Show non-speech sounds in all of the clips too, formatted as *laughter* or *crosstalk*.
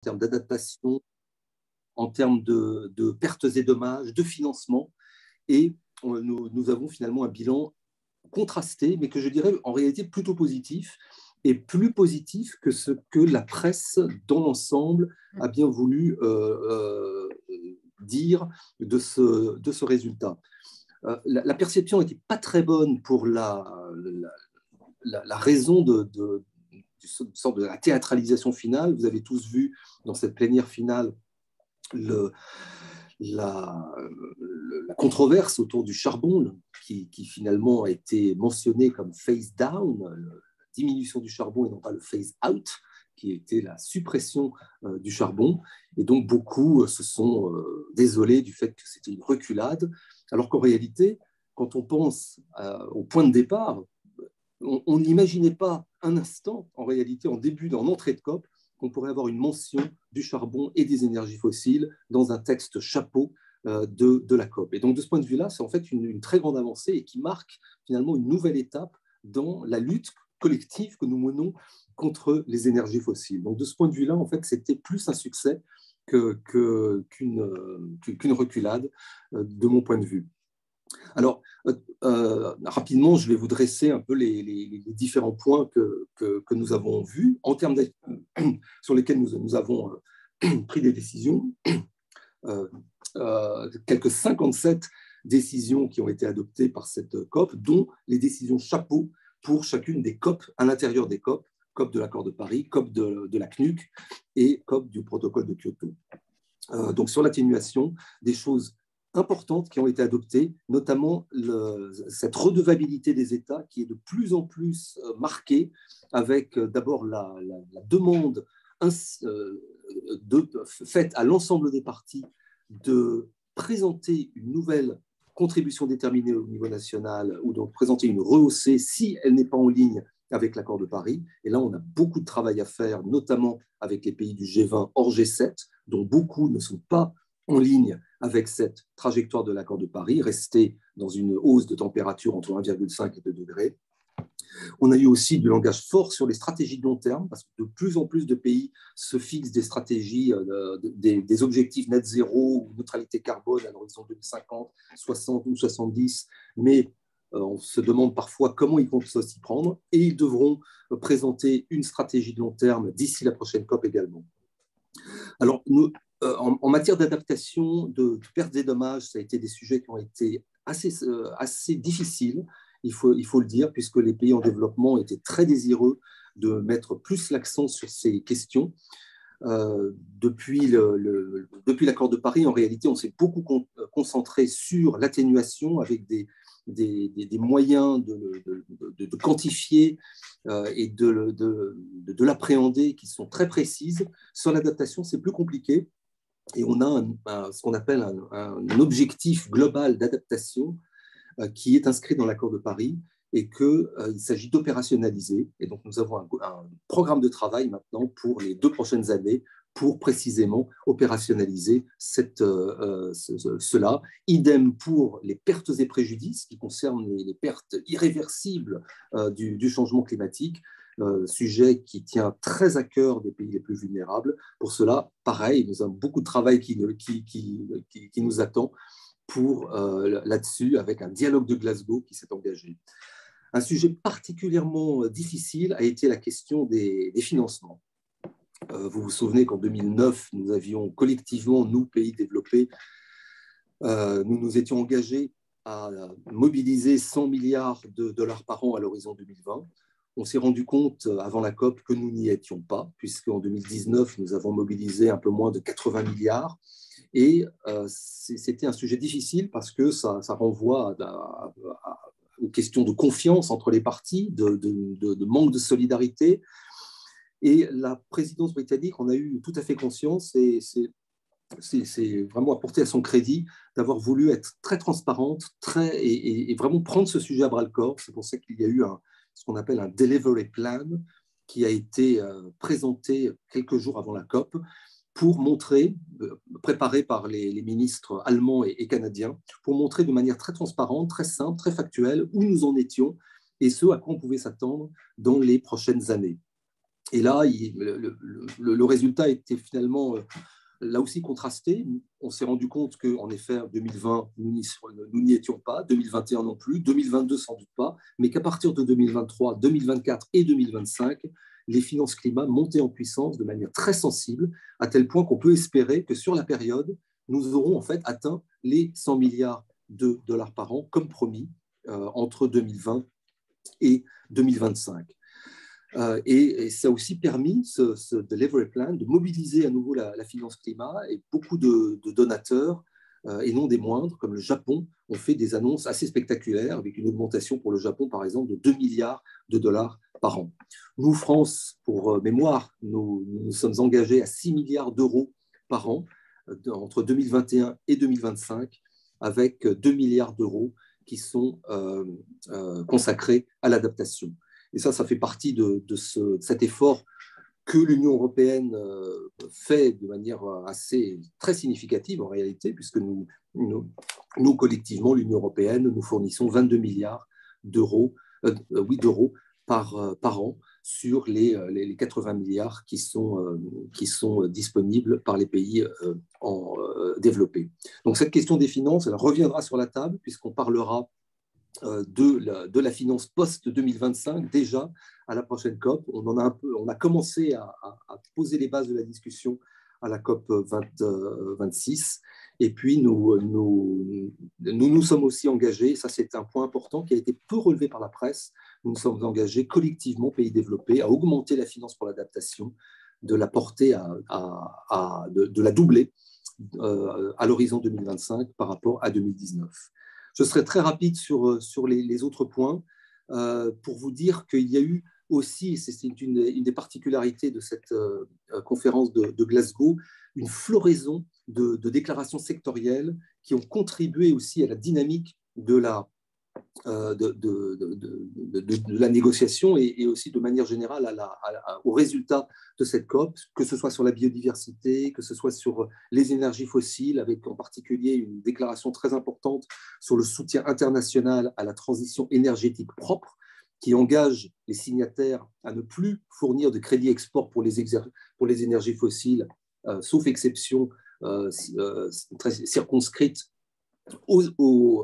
termes d'adaptation, en termes de, pertes et dommages, de financement. Et nous, avons finalement un bilan contrasté, mais que je dirais en réalité plutôt positif, et plus positif que ce que la presse dans l'ensemble a bien voulu euh, euh, dire de ce, de ce résultat. Euh, la, perception n'était pas très bonne pour la, la, raison de, de la théâtralisation finale. Vous avez tous vu dans cette plénière finale le, la, controverse autour du charbon, qui, finalement a été mentionné comme phase down, la diminution du charbon et non pas le phase out, qui était la suppression euh, du charbon. Et donc beaucoup euh, se sont euh, désolés du fait que c'était une reculade, alors qu'en réalité, quand on pense au point de départ, on n'imaginait pas un instant, en réalité, en début, en entrée de COP, qu'on pourrait avoir une mention du charbon et des énergies fossiles dans un texte chapeau euh, de, de la COP. Et donc, de ce point de vue-là, c'est en fait une, très grande avancée et qui marque finalement une nouvelle étape dans la lutte collective que nous menons contre les énergies fossiles. Donc, de ce point de vue-là, en fait, c'était plus un succès qu'une que, qu'une reculade euh, de mon point de vue. Alors, euh, euh, rapidement, je vais vous dresser un peu les, différents points que, que, nous avons vus en termes *coughs* sur lesquels nous, avons euh, *coughs* pris des décisions. *coughs* quelques 57 décisions qui ont été adoptées par cette COP, dont les décisions chapeau pour chacune des COP à l'intérieur des COP, COP de l'accord de Paris, COP de, de, la CNUC et COP du protocole de Kyoto. donc sur l'atténuation, des choses importantes qui ont été adoptées, notamment cette redevabilité des États qui est de plus en plus euh, marquée, avec euh, d'abord la, demande euh, faite à l'ensemble des partis de présenter une nouvelle contribution déterminée au niveau national ou donc présenter une rehaussée si elle n'est pas en ligne avec l'accord de Paris. Et là, on a beaucoup de travail à faire, notamment avec les pays du G20 hors G7, dont beaucoup ne sont pas en ligne avec cette trajectoire de l'accord de Paris, rester dans une hausse de température entre 1,5 et 2 degrés. On a eu aussi du langage fort sur les stratégies de long terme, parce que de plus en plus de pays se fixent des stratégies, euh, des, objectifs net zéro ou neutralité carbone à l'horizon 2050, 60 ou 70, mais euh, on se demande parfois comment ils comptent s'y prendre, et ils devront euh, présenter une stratégie de long terme d'ici la prochaine COP également. Alors, nous, euh, en, matière d'adaptation, de, pertes et dommages, ça a été des sujets qui ont été assez, euh, assez difficiles, il faut, il faut le dire, puisque les pays en développement étaient très désireux de mettre plus l'accent sur ces questions. Euh, depuis, l'accord de Paris, en réalité, on s'est beaucoup concentré sur l'atténuation avec des, des, des, moyens de, de, de quantifier et de, de, l'appréhender qui sont très précises. Sur l'adaptation, c'est plus compliqué et on a ce qu'on appelle un, objectif global d'adaptation euh, qui est inscrit dans l'accord de Paris et qu'il euh, s'agit d'opérationnaliser. Et donc nous avons un, programme de travail maintenant pour les deux prochaines années pour précisément opérationnaliser euh, cela. Idem pour les pertes et préjudices qui concernent les, pertes irréversibles du, changement climatique. Euh, sujet qui tient très à cœur des pays les plus vulnérables. Pour cela, pareil, nous avons beaucoup de travail qui, nous attend pour euh, là-dessus, avec un dialogue de Glasgow qui s'est engagé. Un sujet particulièrement difficile a été la question des, financements. Euh, vous vous souvenez qu'en 2009, nous avions collectivement, nous, pays développés, nous nous étions engagés à mobiliser 100 milliards de dollars par an à l'horizon 2020 on s'est rendu compte euh, avant la COP que nous n'y étions pas, puisqu'en 2019, nous avons mobilisé un peu moins de 80 milliards. Et euh, c'était un sujet difficile parce que ça, renvoie aux questions de confiance entre les partis, de, manque de solidarité. Et la présidence britannique en a eu tout à fait conscience et c'est vraiment apporté à son crédit d'avoir voulu être très transparente très, et, vraiment prendre ce sujet à bras le corps. C'est pour ça qu'il y a eu un, ce qu'on appelle un delivery plan qui a été euh, présenté quelques jours avant la COP pour montrer, euh, préparé par les, ministres allemands et, canadiens, pour montrer de manière très transparente, très simple, très factuelle où nous en étions et ce à quoi on pouvait s'attendre dans les prochaines années. Et là, le, résultat était finalement là aussi contrasté. On s'est rendu compte qu'en effet, 2020, nous n'y étions pas, 2021 non plus, 2022 sans doute pas, mais qu'à partir de 2023, 2024 et 2025, les finances climat montaient en puissance de manière très sensible, à tel point qu'on peut espérer que sur la période, nous aurons en fait atteint les 100 milliards de dollars par an, comme promis, euh, entre 2020 et 2025. Euh, et, ça a aussi permis, ce, delivery plan, de mobiliser à nouveau la, finance climat et beaucoup de, donateurs, euh, et non des moindres, comme le Japon, ont fait des annonces assez spectaculaires, avec une augmentation pour le Japon, par exemple, de 2 milliards de dollars par an. Nous, France, pour euh, mémoire, nous sommes engagés à 6 milliards d'euros par an entre 2021 et 2025, avec 2 milliards d'euros qui sont consacrés à l'adaptation. Et ça, ça fait partie de, cet effort que l'Union européenne euh, fait de manière assez très significative en réalité, puisque nous, nous, collectivement, l'Union européenne, nous fournissons 22 milliards d'euros, euh, euh, d'euros par, an sur les, les, 80 milliards qui sont, qui sont disponibles par les pays en, développés. Donc cette question des finances, elle reviendra sur la table puisqu'on parlera euh, de la, de la finance post-2025 déjà à la prochaine COP. On, en a, un peu, on a commencé à, poser les bases de la discussion à la COP 26. Et puis, nous nous, nous nous, sommes aussi engagés, ça c'est un point important qui a été peu relevé par la presse, nous nous sommes engagés collectivement, pays développés, à augmenter la finance pour l'adaptation, de la porter à, de, la doubler euh, à l'horizon 2025 par rapport à 2019. Je serai très rapide sur, euh, les, autres points euh, pour vous dire qu'il y a eu aussi, c'est une, des particularités de cette euh, conférence de, Glasgow, une floraison de, déclarations sectorielles qui ont contribué aussi à la dynamique de la, euh, de, la négociation et, aussi de manière générale à la, au résultat de cette COP, que ce soit sur la biodiversité, que ce soit sur les énergies fossiles, avec en particulier une déclaration très importante sur le soutien international à la transition énergétique propre, qui engage les signataires à ne plus fournir de crédits export pour les, pour les énergies fossiles, euh, sauf exception euh, très circonscrite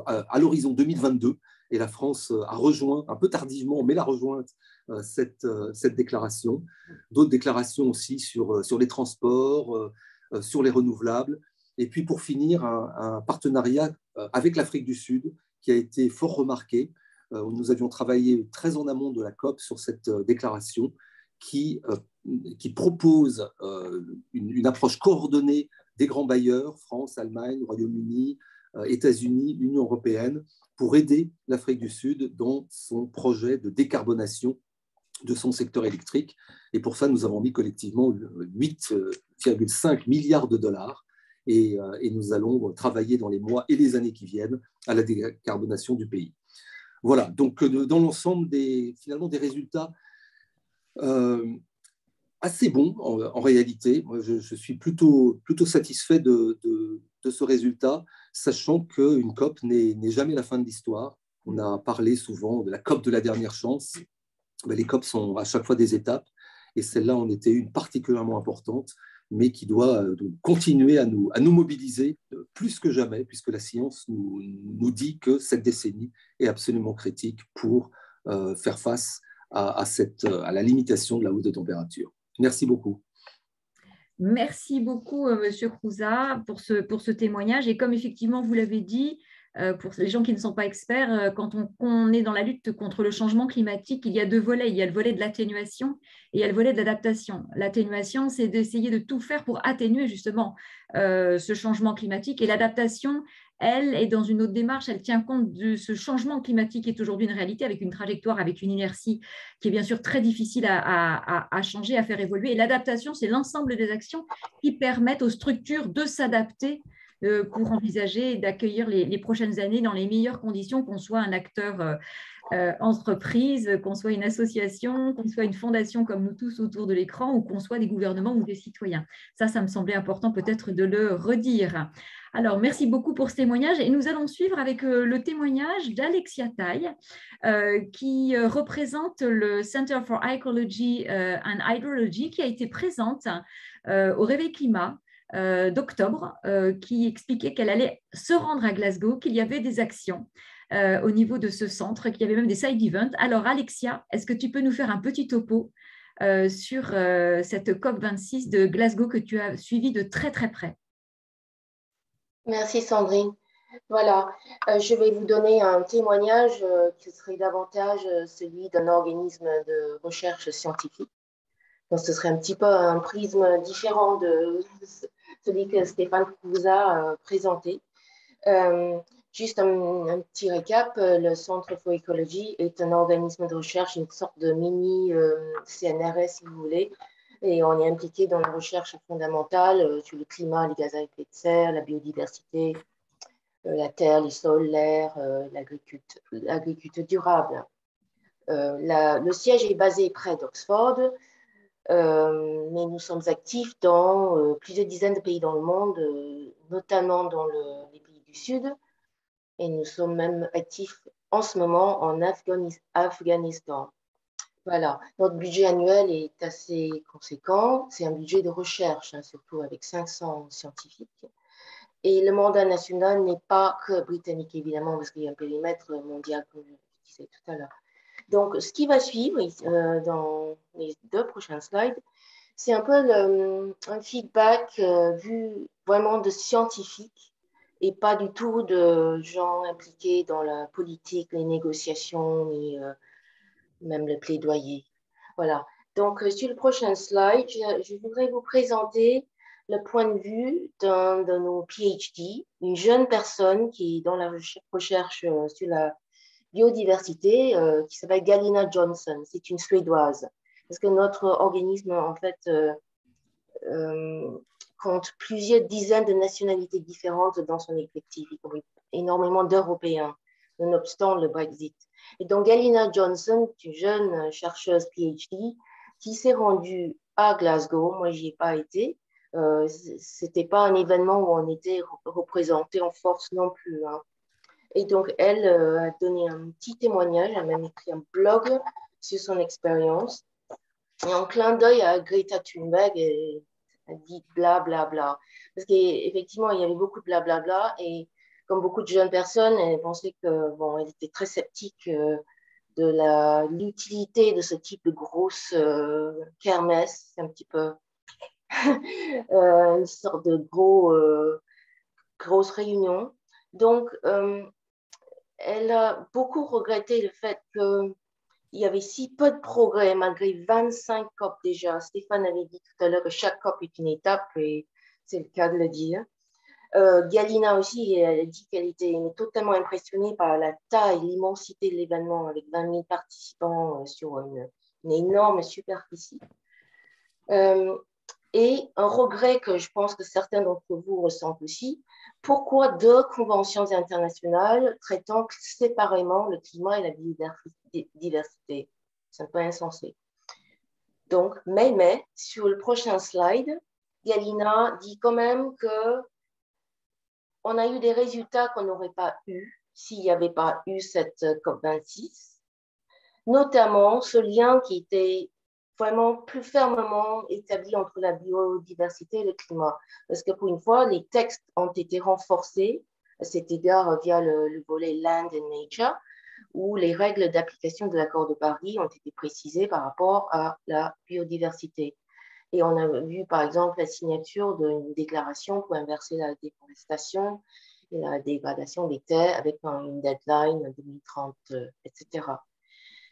à l'horizon 2022 et la France a rejoint, un peu tardivement, mais l'a rejointe, euh, cette, euh, cette déclaration. D'autres déclarations aussi sur, euh, sur les transports, sur les renouvelables. Et puis pour finir, un, partenariat avec l'Afrique du Sud qui a été fort remarqué. Nous avions travaillé très en amont de la COP sur cette déclaration qui, qui propose une approche coordonnée des grands bailleurs, France, Allemagne, Royaume-Uni, États-Unis, Union européenne, pour aider l'Afrique du Sud dans son projet de décarbonation de son secteur électrique. Et pour ça, nous avons mis collectivement 8,5 milliards de dollars et, euh, et, nous allons travailler dans les mois et les années qui viennent à la décarbonation du pays. Voilà, donc euh, dans l'ensemble, finalement, des résultats euh, assez bons en, réalité. Moi, je, suis plutôt, satisfait de, de ce résultat sachant qu'une COP n'est jamais la fin de l'histoire. On a parlé souvent de la COP de la dernière chance. Ben, les COP sont à chaque fois des étapes, et celle-là en était une particulièrement importante, mais qui doit euh, continuer à nous, à nous mobiliser euh, plus que jamais, puisque la science nous, nous dit que cette décennie est absolument critique pour euh, faire face à, cette, à la limitation de la hausse de température. Merci beaucoup. Merci beaucoup, euh, Monsieur Crouza, pour ce, témoignage. Et comme effectivement vous l'avez dit, euh, pour les gens qui ne sont pas experts, euh, quand on, est dans la lutte contre le changement climatique, il y a deux volets. Il y a le volet de l'atténuation et il y a le volet de l'adaptation. L'atténuation, c'est d'essayer de tout faire pour atténuer justement ce changement climatique. Et l'adaptation, elle est dans une autre démarche, elle tient compte de ce changement climatique qui est aujourd'hui une réalité avec une trajectoire, avec une inertie qui est bien sûr très difficile à, changer, à faire évoluer. Et l'adaptation, c'est l'ensemble des actions qui permettent aux structures de s'adapter euh, pour envisager d'accueillir les, prochaines années dans les meilleures conditions, qu'on soit un acteur euh, euh, entreprise, qu'on soit une association, qu'on soit une fondation comme nous tous autour de l'écran ou qu'on soit des gouvernements ou des citoyens. Ça, ça me semblait important peut-être de le redire. Alors, merci beaucoup pour ce témoignage et nous allons suivre avec euh, le témoignage d'Alexia Tai, euh, qui représente le Center for Ecology and Hydrology, qui a été présente au Réveil Climat d'octobre, qui expliquait qu'elle allait se rendre à Glasgow, qu'il y avait des actions euh, au niveau de ce centre, qu'il y avait même des side events. Alors, Alexia, est-ce que tu peux nous faire un petit topo euh, sur euh, cette COP26 de Glasgow que tu as suivi de très très près? Merci Sandrine. Voilà, je vais vous donner un témoignage qui serait davantage celui d'un organisme de recherche scientifique. Donc, ce serait un petit peu un prisme différent de *laughs* celui que Stéphane vous a présenté. Juste un, petit récap, euh, le Centre for Ecology est un organisme de recherche, une sorte de mini euh, CNRS si vous voulez, et on est impliqué dans la recherche fondamentale euh, sur le climat, les gaz à effet de serre, la biodiversité, la terre, les sols, l'air, l'agriculture durable. le siège est basé près d'Oxford, mais nous sommes actifs dans plusieurs dizaines de pays dans le monde, notamment dans les pays du Sud, et nous sommes même actifs en ce moment en Afghanistan. Voilà, notre budget annuel est assez conséquent. C'est un budget de recherche, hein, surtout avec 500 scientifiques. Et le mandat national n'est pas que britannique, évidemment, parce qu'il y a un périmètre mondial, comme je disais tout à l'heure. Donc, ce qui va suivre euh, dans les deux prochains slides, c'est un peu un feedback euh, vu vraiment de scientifiques et pas du tout de gens impliqués dans la politique, les négociations, ni euh, même le plaidoyer. Voilà. Donc, euh, sur le prochain slide, je, voudrais vous présenter le point de vue d'un de nos PhD, une jeune personne qui est dans la recherche euh, sur la biodiversité, qui s'appelle Galina Johnson. C'est une Suédoise. Parce que notre organisme, en fait, compte plusieurs dizaines de nationalités différentes dans son effectif, énormément d'Européens, nonobstant le Brexit. Et donc, Galina Johnson, une jeune chercheuse PhD, qui s'est rendue à Glasgow, moi, j'y ai pas été. Euh, C'était pas un événement où on était représenté en force non plus. Hein. Et donc, elle euh, a donné un petit témoignage, a même écrit un blog sur son expérience. Et en clin d'œil à Greta Thunberg, et elle dit blablabla. Bla, bla. Parce qu'effectivement, il y avait beaucoup de blablabla. Bla, et comme beaucoup de jeunes personnes, elle pensait que, bon, elle était très sceptique euh, de l'utilité de ce type de grosse euh, kermesse. C'est un petit peu *laughs* euh, une sorte de gros, grosse réunion. Donc, elle a beaucoup regretté le fait que il y avait si peu de progrès malgré 25 COP déjà. Stéphane avait dit tout à l'heure que chaque COP est une étape et c'est le cas de le dire. Euh, Galina aussi, elle dit qu'elle était totalement impressionnée par la taille, l'immensité de l'événement avec 20 000 participants euh, sur une, énorme superficie. Euh, et un regret que je pense que certains d'entre vous ressentent aussi, pourquoi deux conventions internationales traitant séparément le climat et la biodiversité C'est un peu insensé. Donc, mais, mais, sur le prochain slide, Galina dit quand même que on a eu des résultats qu'on n'aurait pas eu s'il n'y avait pas eu cette COP26, notamment ce lien qui était vraiment plus fermement établi entre la biodiversité et le climat. Parce que pour une fois, les textes ont été renforcés à cet égard via le, volet Land and Nature, où les règles d'application de l'accord de Paris ont été précisées par rapport à la biodiversité. Et on a vu, par exemple, la signature d'une déclaration pour inverser la déforestation et la dégradation des terres avec une deadline 2030, etc.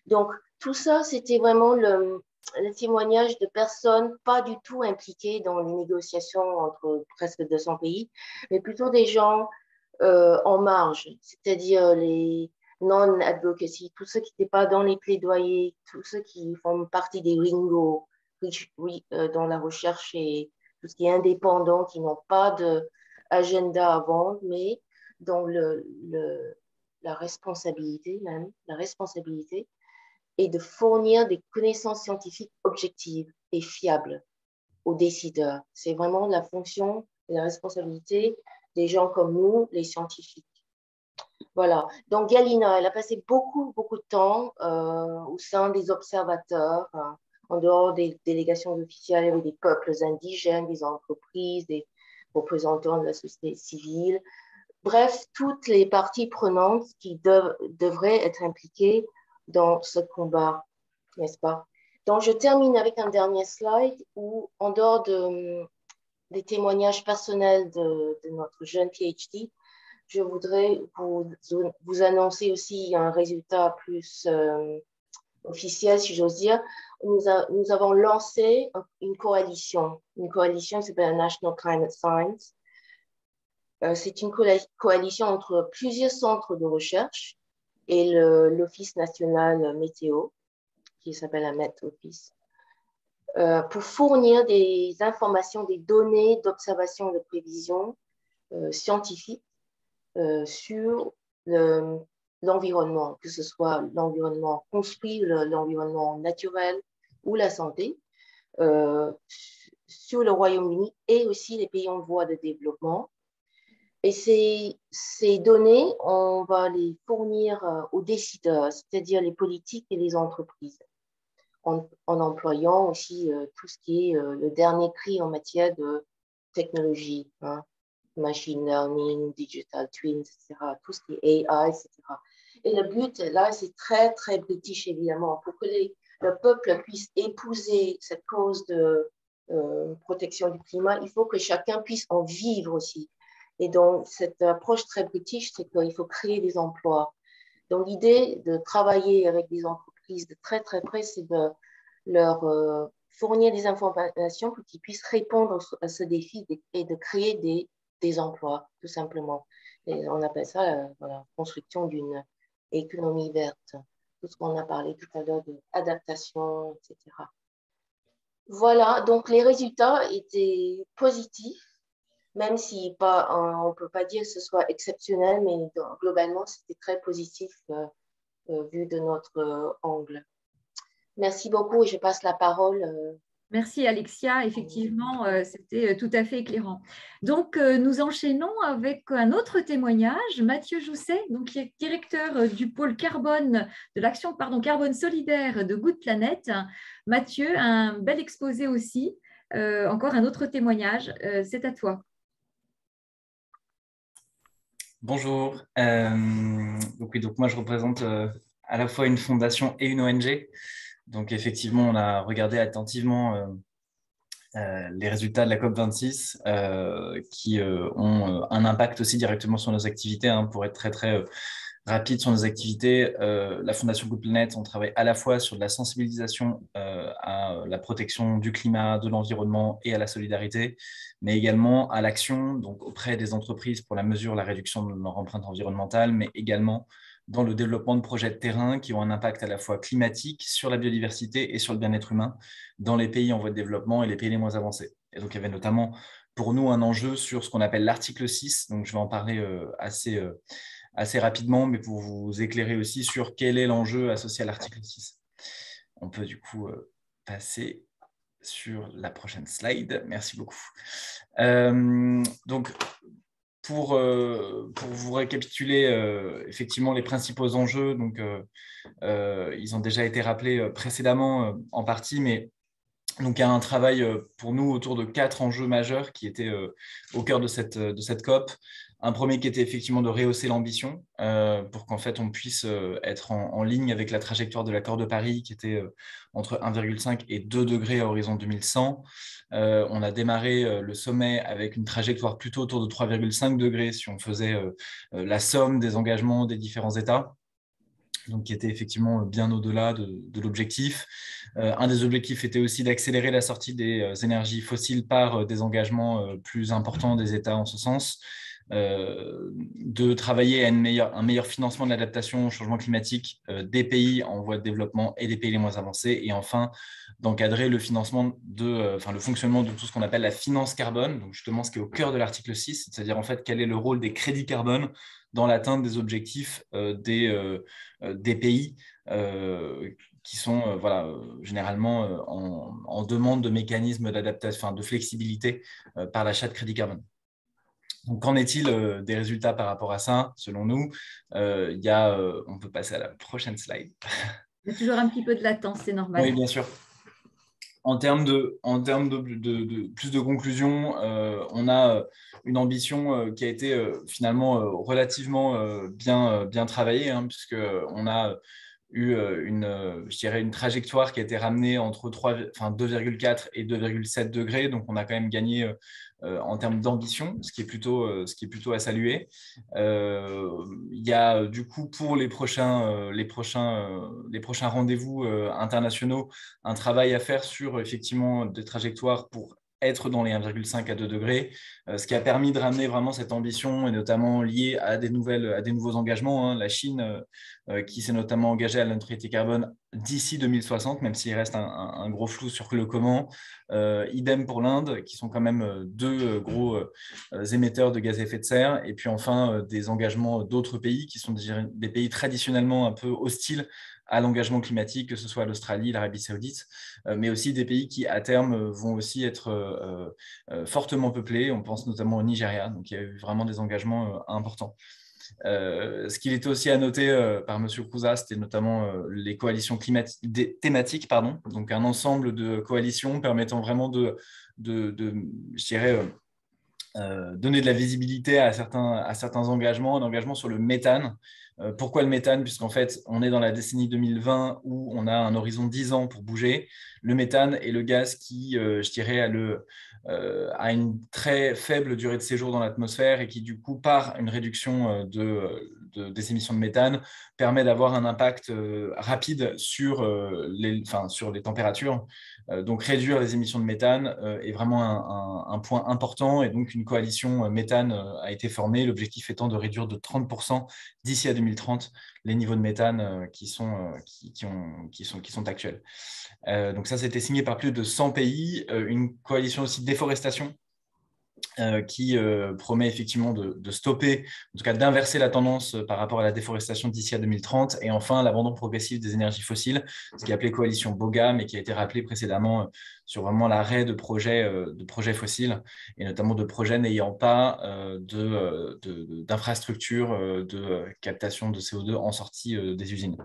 Donc, tout ça, c'était vraiment le, le témoignage de personnes pas du tout impliquées dans les négociations entre presque 200 pays, mais plutôt des gens euh, en marge, c'est-à-dire les non-advocacy, tous ceux qui n'étaient pas dans les plaidoyers, tous ceux qui font partie des ringos, oui, euh, dans la recherche et tout ce qui est indépendant, qui n'ont pas d'agenda à vendre, mais dont le, la responsabilité même, la responsabilité est de fournir des connaissances scientifiques objectives et fiables aux décideurs. C'est vraiment la fonction et la responsabilité des gens comme nous, les scientifiques. Voilà. Donc Galina, elle a passé beaucoup, beaucoup de temps euh, au sein des observateurs, hein, en dehors des délégations officielles, avec des peuples indigènes, des entreprises, des représentants de la société civile. Bref, toutes les parties prenantes qui devraient être impliquées dans ce combat, n'est-ce pas? Donc, je termine avec un dernier slide où, en dehors de, des témoignages personnels de, notre jeune PhD, je voudrais vous, vous, annoncer aussi un résultat plus euh, officiel, si j'ose dire. Nous, avons lancé une coalition, une coalition qui s'appelle National Climate Science. Euh, c'est une coalition entre plusieurs centres de recherche et l'Office national météo, qui s'appelle la Met Office, euh, pour fournir des informations, des données d'observation de prévision euh, scientifiques euh, sur l'environnement, que ce soit l'environnement construit, l'environnement naturel ou la santé, sur le Royaume-Uni et aussi les pays en voie de développement et ces, ces, données, on va les fournir euh, aux décideurs, c'est-à-dire les politiques et les entreprises, en, employant aussi euh, tout ce qui est euh, le dernier cri en matière de technologie, hein, machine learning, digital twins, etc., tout ce qui est AI, etc. Et le but, là, c'est très, très british, évidemment, pour que le peuple puisse épouser cette cause de protection du climat, il faut que chacun puisse en vivre aussi. Et donc, cette approche très british, c'est qu'il faut créer des emplois. Donc, l'idée de travailler avec des entreprises de très, très près, c'est de leur euh, fournir des informations pour qu'ils puissent répondre à ce défi et de créer des, des emplois, tout simplement. Et on appelle ça euh, la, construction d'une économie verte. Tout ce qu'on a parlé tout à l'heure d'adaptation, etc. Voilà, donc les résultats étaient positifs même si pas, on ne peut pas dire que ce soit exceptionnel, mais globalement, c'était très positif euh, euh, vu de notre euh, angle. Merci beaucoup et je passe la parole. Merci Alexia, effectivement, c'était tout à fait éclairant. Donc, nous enchaînons avec un autre témoignage, Mathieu Jousset, directeur du pôle carbone, de l'action carbone solidaire de Good Planet. Mathieu, un bel exposé aussi, encore un autre témoignage, c'est à toi. Bonjour. Euh, donc, oui, donc moi, je représente euh, à la fois une fondation et une ONG. Donc, effectivement, on a regardé attentivement euh, les résultats de la COP26 qui ont un impact aussi directement sur nos activités. Hein, pour être très, très rapide sur nos activités, la Fondation Good Planet, on travaille à la fois sur de la sensibilisation à la protection du climat, de l'environnement et à la solidarité, mais également à l'action auprès des entreprises pour la mesure, la réduction de leur empreinte environnementale, mais également dans le développement de projets de terrain qui ont un impact à la fois climatique, sur la biodiversité et sur le bien-être humain dans les pays en voie de développement et les pays les moins avancés. Et donc, il y avait notamment pour nous un enjeu sur ce qu'on appelle l'article 6. Donc, je vais en parler euh, assez, euh, assez rapidement, mais pour vous éclairer aussi sur quel est l'enjeu associé à l'article 6. On peut du coup euh, passer sur la prochaine slide. Merci beaucoup. Donc, pour, euh, pour, vous récapituler euh, effectivement les principaux enjeux, donc, ils ont déjà été rappelés précédemment en partie, mais donc, il y a un travail pour nous autour de quatre enjeux majeurs qui étaient au cœur de cette, de cette COP. Un premier qui était effectivement de rehausser l'ambition euh, pour qu'en fait on puisse euh, être en, ligne avec la trajectoire de l'accord de Paris qui était euh, entre 1,5 et 2 degrés à horizon 2100. on a démarré le sommet avec une trajectoire plutôt autour de 3,5 degrés si on faisait la somme des engagements des différents États donc qui était effectivement bien au-delà de, l'objectif. un des objectifs était aussi d'accélérer la sortie des énergies fossiles par des engagements plus importants des États en ce sens. de travailler à un meilleur financement de l'adaptation au changement climatique des pays en voie de développement et des pays les moins avancés, et enfin d'encadrer le financement de, le fonctionnement de tout ce qu'on appelle la finance carbone, donc justement ce qui est au cœur de l'article 6, c'est-à-dire en fait quel est le rôle des crédits carbone dans l'atteinte des objectifs des, des pays qui sont voilà, généralement en, demande de mécanismes d'adaptation, de flexibilité par l'achat de crédit carbone. Donc, qu'en est-il des résultats par rapport à ça Selon nous, il y a, on peut passer à la prochaine slide. Il y a toujours un petit peu de latence, c'est normal. Oui, bien sûr. En termes de, en termes de, plus de conclusions, on a une ambition qui a été finalement relativement bien, bien travaillée, hein, puisqu'on a eu euh, une, euh, je dirais une trajectoire qui a été ramenée entre 2,4 et 2,7 degrés. Donc, on a quand même gagné euh, en termes d'ambition, ce, qui est plutôt, ce qui est plutôt à saluer. il y a du coup pour les prochains, les prochains, les prochains rendez-vous internationaux un travail à faire sur effectivement des trajectoires pour être dans les 1,5 à 2 degrés, euh, ce qui a permis de ramener vraiment cette ambition, et notamment liée à des, nouvelles, à des nouveaux engagements. Hein. La Chine, euh, euh, qui s'est notamment engagée à la neutralité carbone d'ici 2060, même s'il reste un, gros flou sur le comment. idem pour l'Inde, qui sont quand même deux gros émetteurs de gaz à effet de serre. Et puis enfin, des engagements d'autres pays, qui sont des pays traditionnellement un peu hostiles à l'engagement climatique, que ce soit l'Australie, l'Arabie saoudite, euh, mais aussi des pays qui, à terme, euh, vont aussi être euh, fortement peuplés. On pense notamment au Nigeria, donc il y a eu vraiment des engagements importants. ce qu'il était aussi à noter par M. Kouza, c'était notamment les coalitions thématiques, pardon, donc un ensemble de coalitions permettant vraiment de, je dirais, donner de la visibilité à certains, engagements, un engagement sur le méthane, pourquoi le méthane? Puisqu'en fait, on est dans la décennie 2020 où on a un horizon de 10 ans pour bouger. Le méthane est le gaz qui, euh, je dirais, euh, a, une très faible durée de séjour dans l'atmosphère et qui, du coup, par une réduction de, des émissions de méthane, permet d'avoir un impact rapide sur les températures. Donc, réduire les émissions de méthane est vraiment un, point important et donc une coalition méthane a été formée, l'objectif étant de réduire de 30% d'ici à 2020 2030 les niveaux de méthane euh, qui sont, euh, qui, ont, qui, sont, actuels. Euh, donc ça, c'était signé par plus de 100 pays, une coalition aussi de déforestation qui promet effectivement de, stopper, en tout cas d'inverser la tendance par rapport à la déforestation d'ici à 2030, et enfin l'abandon progressif des énergies fossiles, ce qui est appelé coalition BOGA, mais qui a été rappelé précédemment sur vraiment l'arrêt de projets, euh, de projets fossiles et notamment de projets n'ayant pas euh, d'infrastructures de, captation de CO2 en sortie euh, des usines.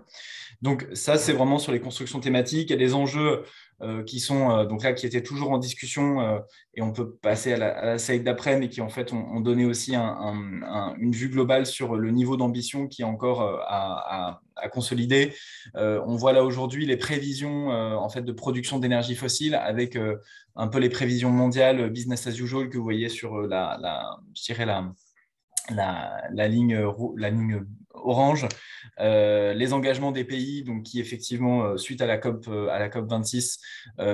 Donc ça, c'est vraiment sur les constructions thématiques. A des enjeux qui sont donc là qui étaient toujours en discussion et on peut passer à la, à slide d'après, mais qui en fait ont, donné aussi une vue globale sur le niveau d'ambition qui est encore à consolider. Euh, on voit là aujourd'hui les prévisions euh, en fait de production d'énergie fossile avec euh, un peu les prévisions mondiales business as usual que vous voyez sur la, la je ligne, la ligne orange, euh, les engagements des pays, donc qui effectivement, euh, suite à la COP, euh, à la COP 26,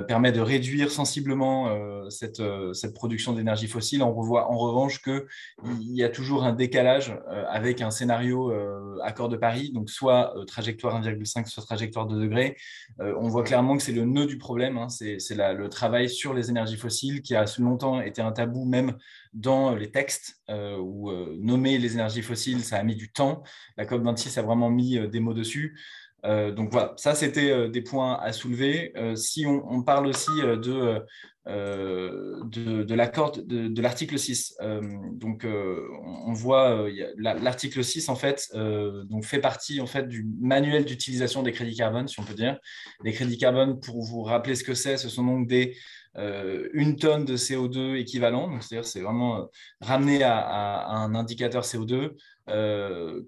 permet de réduire sensiblement cette, cette, production d'énergie fossile. On revoit en revanche qu'il y a toujours un décalage avec un scénario accord de Paris, donc soit trajectoire 1,5, soit trajectoire 2 degrés. on voit clairement que c'est le nœud du problème, hein. c'est le travail sur les énergies fossiles qui a longtemps été un tabou même dans les textes où nommer les énergies fossiles, ça a mis du temps la COP26 a vraiment mis euh, des mots dessus. Euh, donc voilà, ça c'était euh, des points à soulever. si on, parle aussi de, de, l'accord de, l'article 6, donc on voit l'article 6 en fait donc fait partie en fait du manuel d'utilisation des crédits carbone, si on peut dire. Les crédits carbone, pour vous rappeler ce que c'est, ce sont donc des une tonne de CO2 équivalent, c'est-à-dire c'est vraiment ramené à, un indicateur CO2 euh,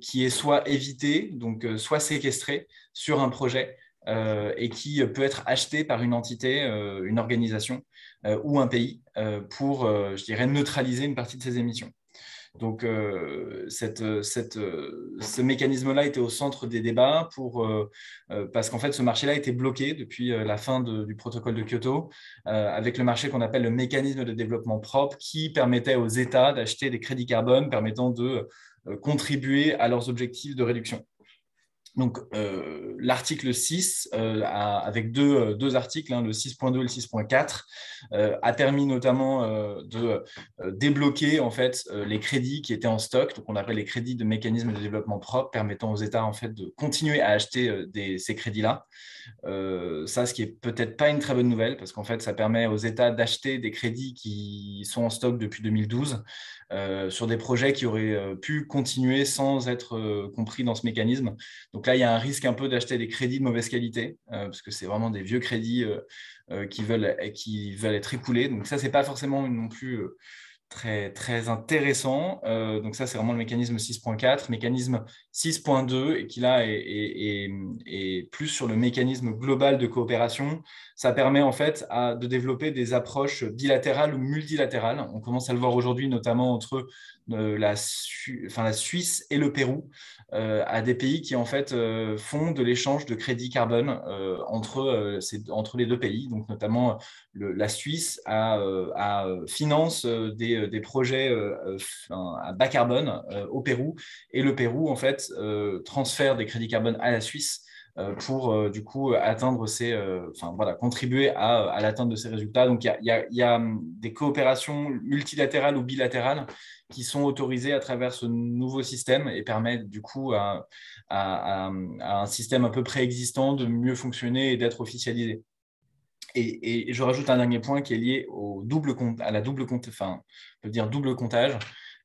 qui est soit évité, donc euh, soit séquestré sur un projet euh, et qui peut être acheté par une entité, une organisation ou un pays pour, je dirais, neutraliser une partie de ses émissions. Donc, cette, ce mécanisme-là était au centre des débats pour, parce qu'en fait, ce marché-là était bloqué depuis la fin du protocole de Kyoto, avec le marché qu'on appelle le mécanisme de développement propre, qui permettait aux États d'acheter des crédits carbone permettant de contribuer à leurs objectifs de réduction. Donc, euh, l'article 6, euh, avec deux, euh, deux articles, hein, le 6.2 et le 6.4, a permis notamment de débloquer en fait les crédits qui étaient en stock. Donc, on appelle les crédits de mécanisme de développement propre, permettant aux États en fait de continuer à acheter ces crédits-là. Ça, ce qui est peut-être pas une très bonne nouvelle, parce qu'en fait, ça permet aux États d'acheter des crédits qui sont en stock depuis 2012 sur des projets qui auraient pu continuer sans être compris dans ce mécanisme. Donc là, il y a un risque un peu d'acheter des crédits de mauvaise qualité, euh, parce que c'est vraiment des vieux crédits euh, euh, qui, veulent, qui veulent être écoulés. Donc ça, ce n'est pas forcément non plus très, intéressant. donc ça, c'est vraiment le mécanisme 6.4. Mécanisme 6.2, et qui là est, plus sur le mécanisme global de coopération. Ça permet en fait de développer des approches bilatérales ou multilatérales. On commence à le voir aujourd'hui, notamment entre la, enfin, la Suisse et le Pérou, euh, à des pays qui en fait euh, font de l'échange de crédits carbone euh, entre, entre les deux pays. Donc notamment la Suisse finance des, des projets à bas carbone au Pérou et le Pérou en fait transfère des crédits carbone à la Suisse pour du coup atteindre ces, enfin voilà, contribuer à, à l'atteinte de ces résultats. Donc il y, a, hum, des coopérations multilatérales ou bilatérales qui sont autorisés à travers ce nouveau système et permettent du coup à, un système un peu préexistant de mieux fonctionner et d'être officialisé. Et, je rajoute un dernier point qui est lié au double à la double compte, enfin, on peut dire double comptage,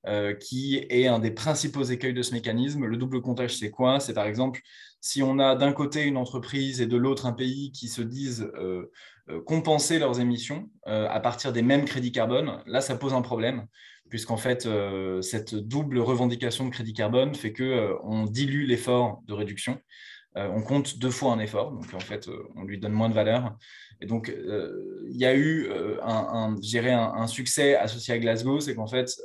euh, qui est un des principaux écueils de ce mécanisme. Le double comptage, c'est quoi? C'est par exemple si on a d'un côté une entreprise et de l'autre un pays qui se disent euh, euh, compenser leurs émissions à partir des mêmes crédits carbone, là, ça pose un problème puisqu'en fait, cette double revendication de crédit carbone fait qu'on on dilue l'effort de réduction. Euh, on compte deux fois un effort, donc en fait, on lui donne moins de valeur. Et donc, il y a eu un, un, succès associé à Glasgow, c'est qu'en fait,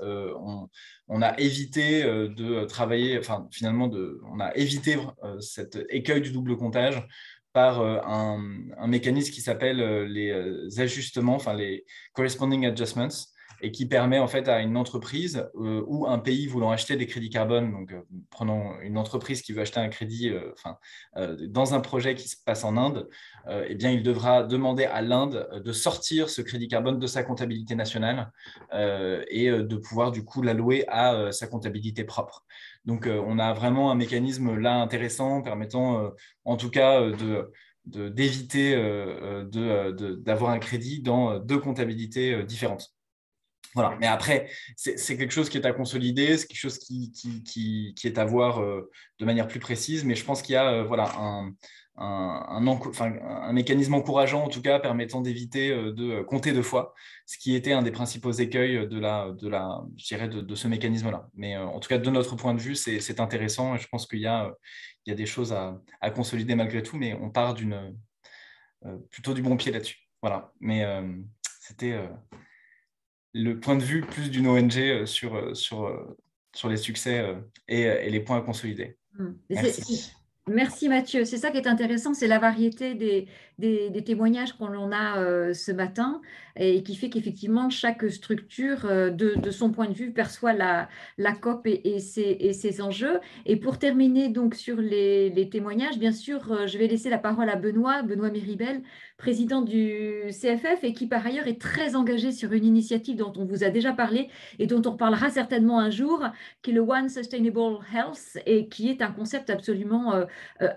on, a évité de travailler, enfin, finalement, on a évité cet écueil du double comptage par un, mécanisme qui s'appelle les ajustements, enfin les corresponding adjustments, et qui permet en fait à une entreprise euh, ou un pays voulant acheter des crédits carbone, donc euh, prenons une entreprise qui veut acheter un crédit euh, enfin, dans un projet qui se passe en Inde, eh bien, il devra demander à l'Inde de sortir ce crédit carbone de sa comptabilité nationale et de pouvoir du coup l'allouer à sa comptabilité propre. Donc, on a vraiment un mécanisme là intéressant permettant en tout cas de d'éviter d'avoir un crédit dans deux comptabilités différentes. Voilà. Mais après, c'est quelque chose qui est à consolider, c'est quelque chose qui, qui, qui, est à voir euh, de manière plus précise, mais je pense qu'il y a euh, voilà, un, un, mécanisme encourageant, en tout cas, permettant d'éviter euh, de compter deux fois, ce qui était un des principaux écueils de, la, de, la, de, ce mécanisme-là. Mais en tout cas, de notre point de vue, c'est intéressant et je pense qu'il y, y a des choses à, à, consolider malgré tout, mais on part plutôt du bon pied là-dessus. Voilà. Mais c'était le point de vue plus d'une ONG euh, sur, euh, sur, euh, sur les succès et, les points à consolider. Mmh. Merci. Merci Mathieu. C'est ça qui est intéressant, c'est la variété des, témoignages qu'on a euh, ce matin et qui fait qu'effectivement chaque structure, euh, de, son point de vue, perçoit la, la COP et, ses, enjeux. Et pour terminer donc sur les, témoignages, bien sûr, euh, je vais laisser la parole à Benoît, Benoît Miribel, président du CFF et qui par ailleurs est très engagé sur une initiative dont on vous a déjà parlé et dont on reparlera certainement un jour, qui est le One Sustainable Health et qui est un concept absolument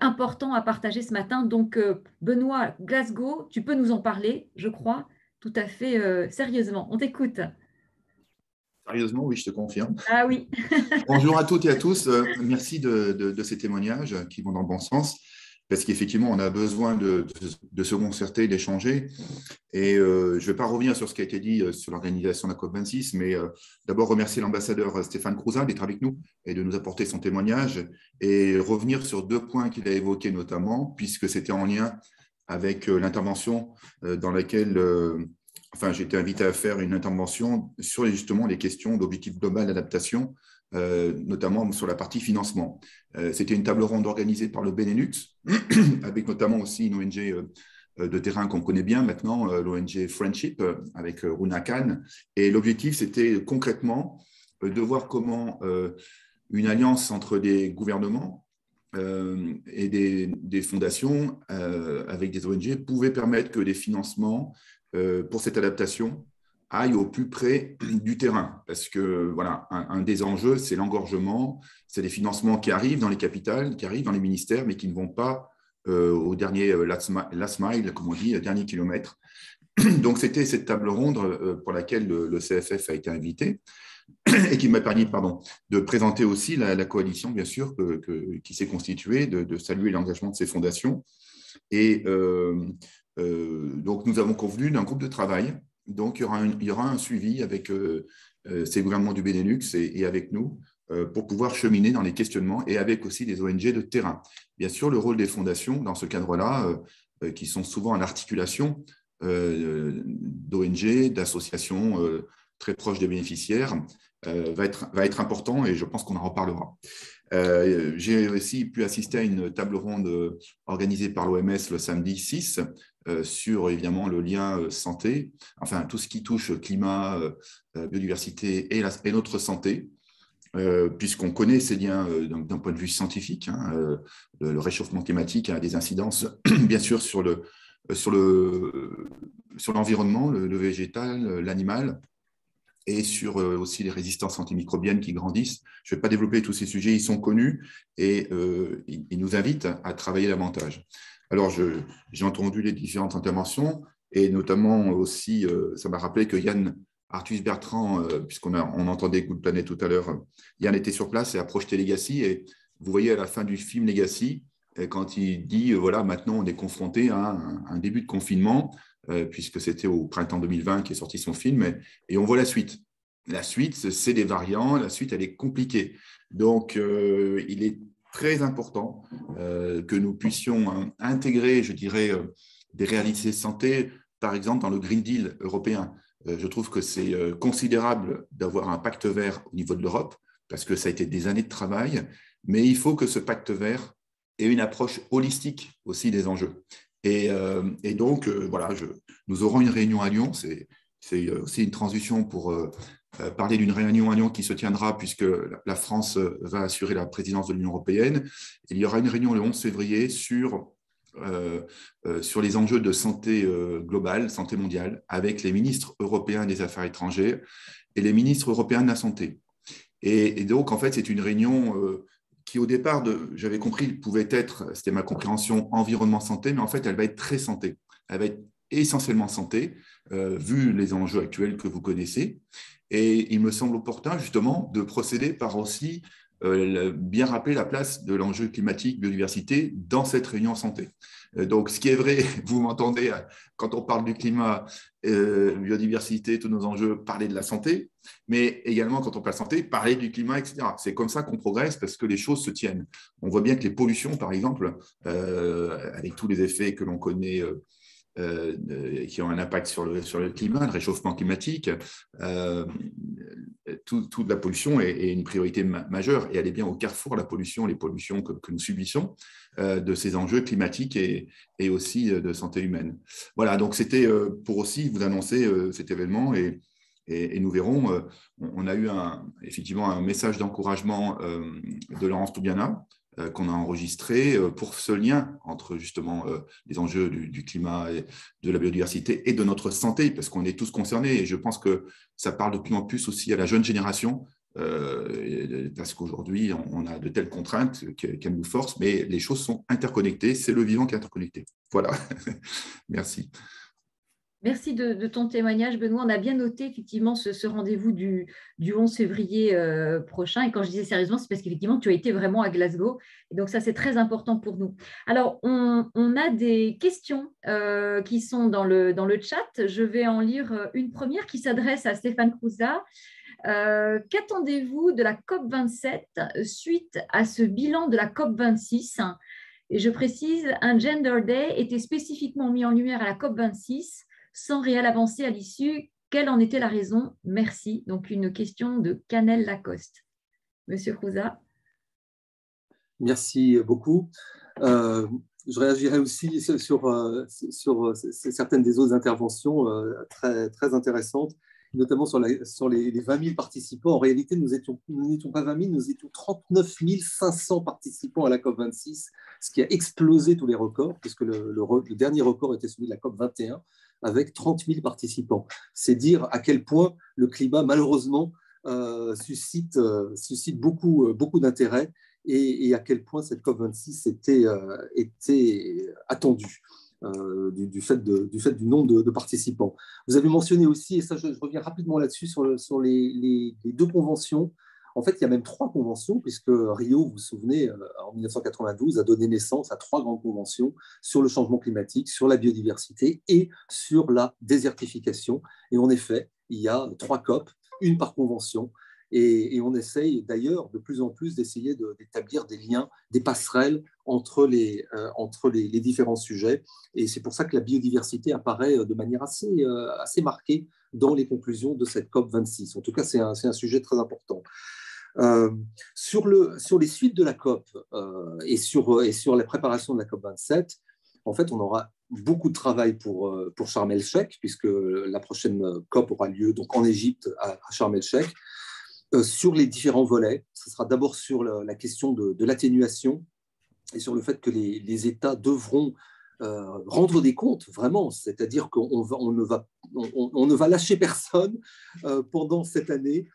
important à partager ce matin. Donc Benoît, Glasgow, tu peux nous en parler, je crois, tout à fait euh, sérieusement. On t'écoute. Sérieusement, oui, je te confirme. Ah oui. *laughs* Bonjour à toutes et à tous. Euh, merci de, ces témoignages qui vont dans le bon sens parce qu'effectivement, on a besoin de, se concerter, d'échanger. Et euh, je ne vais pas revenir sur ce qui a été dit sur l'organisation de la COP26, mais d'abord remercier l'ambassadeur Stéphane Crouzin d'être avec nous et de nous apporter son témoignage, et revenir sur deux points qu'il a évoqués notamment, puisque c'était en lien avec euh, l'intervention euh, dans laquelle euh, enfin, j'ai été invité à faire une intervention sur justement les questions d'objectifs global d'adaptation, notamment sur la partie financement. C'était une table ronde organisée par le Benelux, *clears throat* avec notamment aussi une ONG de terrain qu'on connaît bien maintenant, l'ONG Friendship, avec Runa Khan. Et l'objectif, c'était concrètement de voir comment une alliance entre des gouvernements euh, et des, fondations euh, avec des ONG pouvaient permettre que les financements euh, pour cette adaptation aillent au plus près du terrain. Parce que voilà, un, des enjeux, c'est l'engorgement, c'est les financements qui arrivent dans les capitales, qui arrivent dans les ministères, mais qui ne vont pas au dernier last mile, comme on dit, dernier kilomètre. Donc, c'était cette table ronde pour laquelle le CFF a été invité. Et qui m'a permis pardon, de présenter aussi la, coalition, bien sûr, qui s'est constituée, de, saluer l'engagement de ces fondations. Et euh, euh, donc, nous avons convenu d'un groupe de travail. Donc, il y aura un, suivi avec euh, ces gouvernements du Benelux et, avec nous pour pouvoir cheminer dans les questionnements et avec aussi des ONG de terrain. Bien sûr, le rôle des fondations dans ce cadre-là, qui sont souvent en articulation d'ONG, d'associations très proches des bénéficiaires, euh, va, être, va être important et je pense qu'on en reparlera. Euh, j'ai aussi pu assister à une table ronde organisée par l'OMS le samedi 6 euh, sur évidemment le lien santé, enfin tout ce qui touche climat, biodiversité et, la, et, notre santé. puisqu'on connaît ces liens d'un point de vue scientifique. Hein, le, réchauffement climatique a des incidences, *coughs* bien sûr, sur le sur le sur l'environnement, le, végétal, l'animal, et sur euh, aussi les résistances antimicrobiennes qui grandissent. Je ne vais pas développer tous ces sujets, ils sont connus et euh, ils nous invitent à travailler davantage. Alors, j'ai entendu les différentes interventions et notamment aussi, euh, ça m'a rappelé que Yann Arthus Bertrand, puisqu'on on entendait Coup de planète tout à l'heure, Yann était sur place et a projeté Legacy. Et vous voyez à la fin du film Legacy, quand il dit, voilà, maintenant on est confronté à un début de confinement, euh, puisque c'était au printemps 2020 qu'est sorti son film, et, on voit la suite. La suite, c'est des variants, la suite, elle est compliquée. Donc, euh, il est très important euh, que nous puissions hein, intégrer, je dirais, des réalités de santé, par exemple, dans le Green Deal européen. je trouve que c'est considérable d'avoir un pacte vert au niveau de l'Europe, parce que ça a été des années de travail, mais il faut que ce pacte vert ait une approche holistique aussi des enjeux. Euh, et, donc, euh, voilà, nous aurons une réunion à Lyon. C'est euh, aussi une transition pour parler d'une réunion à Lyon qui se tiendra puisque la France va assurer la présidence de l'Union européenne. Il y aura une réunion le 11 février sur, sur les enjeux de santé globale, santé mondiale, avec les ministres européens des Affaires étrangères et les ministres européens de la santé. Et, et donc, en fait, c'est une réunion qui au départ, j'avais compris, pouvait être, c'était ma compréhension, environnement santé, mais en fait, elle va être très santé. Elle va être essentiellement santé, euh, vu les enjeux actuels que vous connaissez. Et il me semble opportun, justement, de procéder par aussi euh, bien rappeler la place de l'enjeu climatique, biodiversité dans cette réunion santé. Euh, donc, ce qui est vrai, *laughs* vous m'entendez, euh, quand on parle du climat, biodiversité, tous nos enjeux, parler de la santé, mais également quand on parle de santé, parler du climat, etc. C'est comme ça qu'on progresse parce que les choses se tiennent. On voit bien que les pollutions, par exemple, avec tous les effets que l'on connaît euh, qui ont un impact sur le, sur le climat, le réchauffement climatique. Euh, toute la pollution est, une priorité majeure et elle est bien au carrefour, la pollution, les pollutions que, nous subissons, euh, de ces enjeux climatiques et, et, aussi de santé humaine. Voilà, donc c'était pour aussi vous annoncer cet événement et, et, nous verrons, on a eu effectivement un message d'encouragement de Laurence Toubiana, euh, qu'on a enregistré euh, pour ce lien entre justement euh, les enjeux du, climat, de la biodiversité et de notre santé, parce qu'on est tous concernés. Et je pense que ça parle de plus en plus aussi à la jeune génération, parce qu'aujourd'hui, on a de telles contraintes qu'elles nous forcent, mais les choses sont interconnectées. C'est le vivant qui est interconnecté. Voilà. *laughs* Merci. Merci de, ton témoignage, Benoît. On a bien noté effectivement ce, rendez-vous du, 11 février euh, prochain. Et quand je disais sérieusement, c'est parce qu'effectivement, tu as été vraiment à Glasgow. Et donc, ça, c'est très important pour nous. Alors, on, a des questions euh, qui sont dans le, dans le chat. Je vais en lire euh, une première qui s'adresse à Stéphane Crouza. Qu'attendez-vous de la COP27 suite à ce bilan de la COP26 Et je précise, un Gender Day était spécifiquement mis en lumière à la COP26 sans réelle avancée à l'issue. Quelle en était la raison? Merci. Donc, une question de Canel Lacoste. Monsieur Rouza. Merci beaucoup. Euh, je réagirai aussi sur, euh, sur, certaines des autres interventions très, très intéressantes notamment sur, les, 20 000 participants. En réalité, nous n'étions pas 20 000, nous étions 39 500 participants à la COP26, ce qui a explosé tous les records, puisque le, dernier record était celui de la COP 21, avec 30 000 participants. C'est dire à quel point le climat, malheureusement, euh, suscite, euh, suscite beaucoup, euh, d'intérêt et, à quel point cette COP26 était, attendue. Du, fait du, nombre de, participants. Vous avez mentionné aussi, et ça je, reviens rapidement là-dessus, sur les, deux conventions. En fait, il y a même trois conventions, puisque Rio, vous vous souvenez, euh, en 1992, a donné naissance à trois grandes conventions sur le changement climatique, sur la biodiversité et sur la désertification. Et en effet, il y a trois COP, une par convention, et, on essaye d'ailleurs de plus en plus d'essayer d'établir des liens, des passerelles entre les, euh, entre les, différents sujets. Et c'est pour ça que la biodiversité apparaît euh, de manière assez, euh, assez marquée dans les conclusions de cette COP 26. En tout cas, c'est un, un, sujet très important. sur, le, sur les suites de la COP et, sur, et sur la préparation de la COP 27, en fait, on aura beaucoup de travail pour, pour el-Sheikh, puisque la prochaine COP aura lieu donc en Égypte à, à el-Sheikh. Euh, sur les différents volets. Ce sera d'abord sur la, question de, l'atténuation et sur le fait que les, États devront euh, rendre des comptes, vraiment, c'est-à-dire qu'on on ne, va, lâcher personne euh, pendant cette année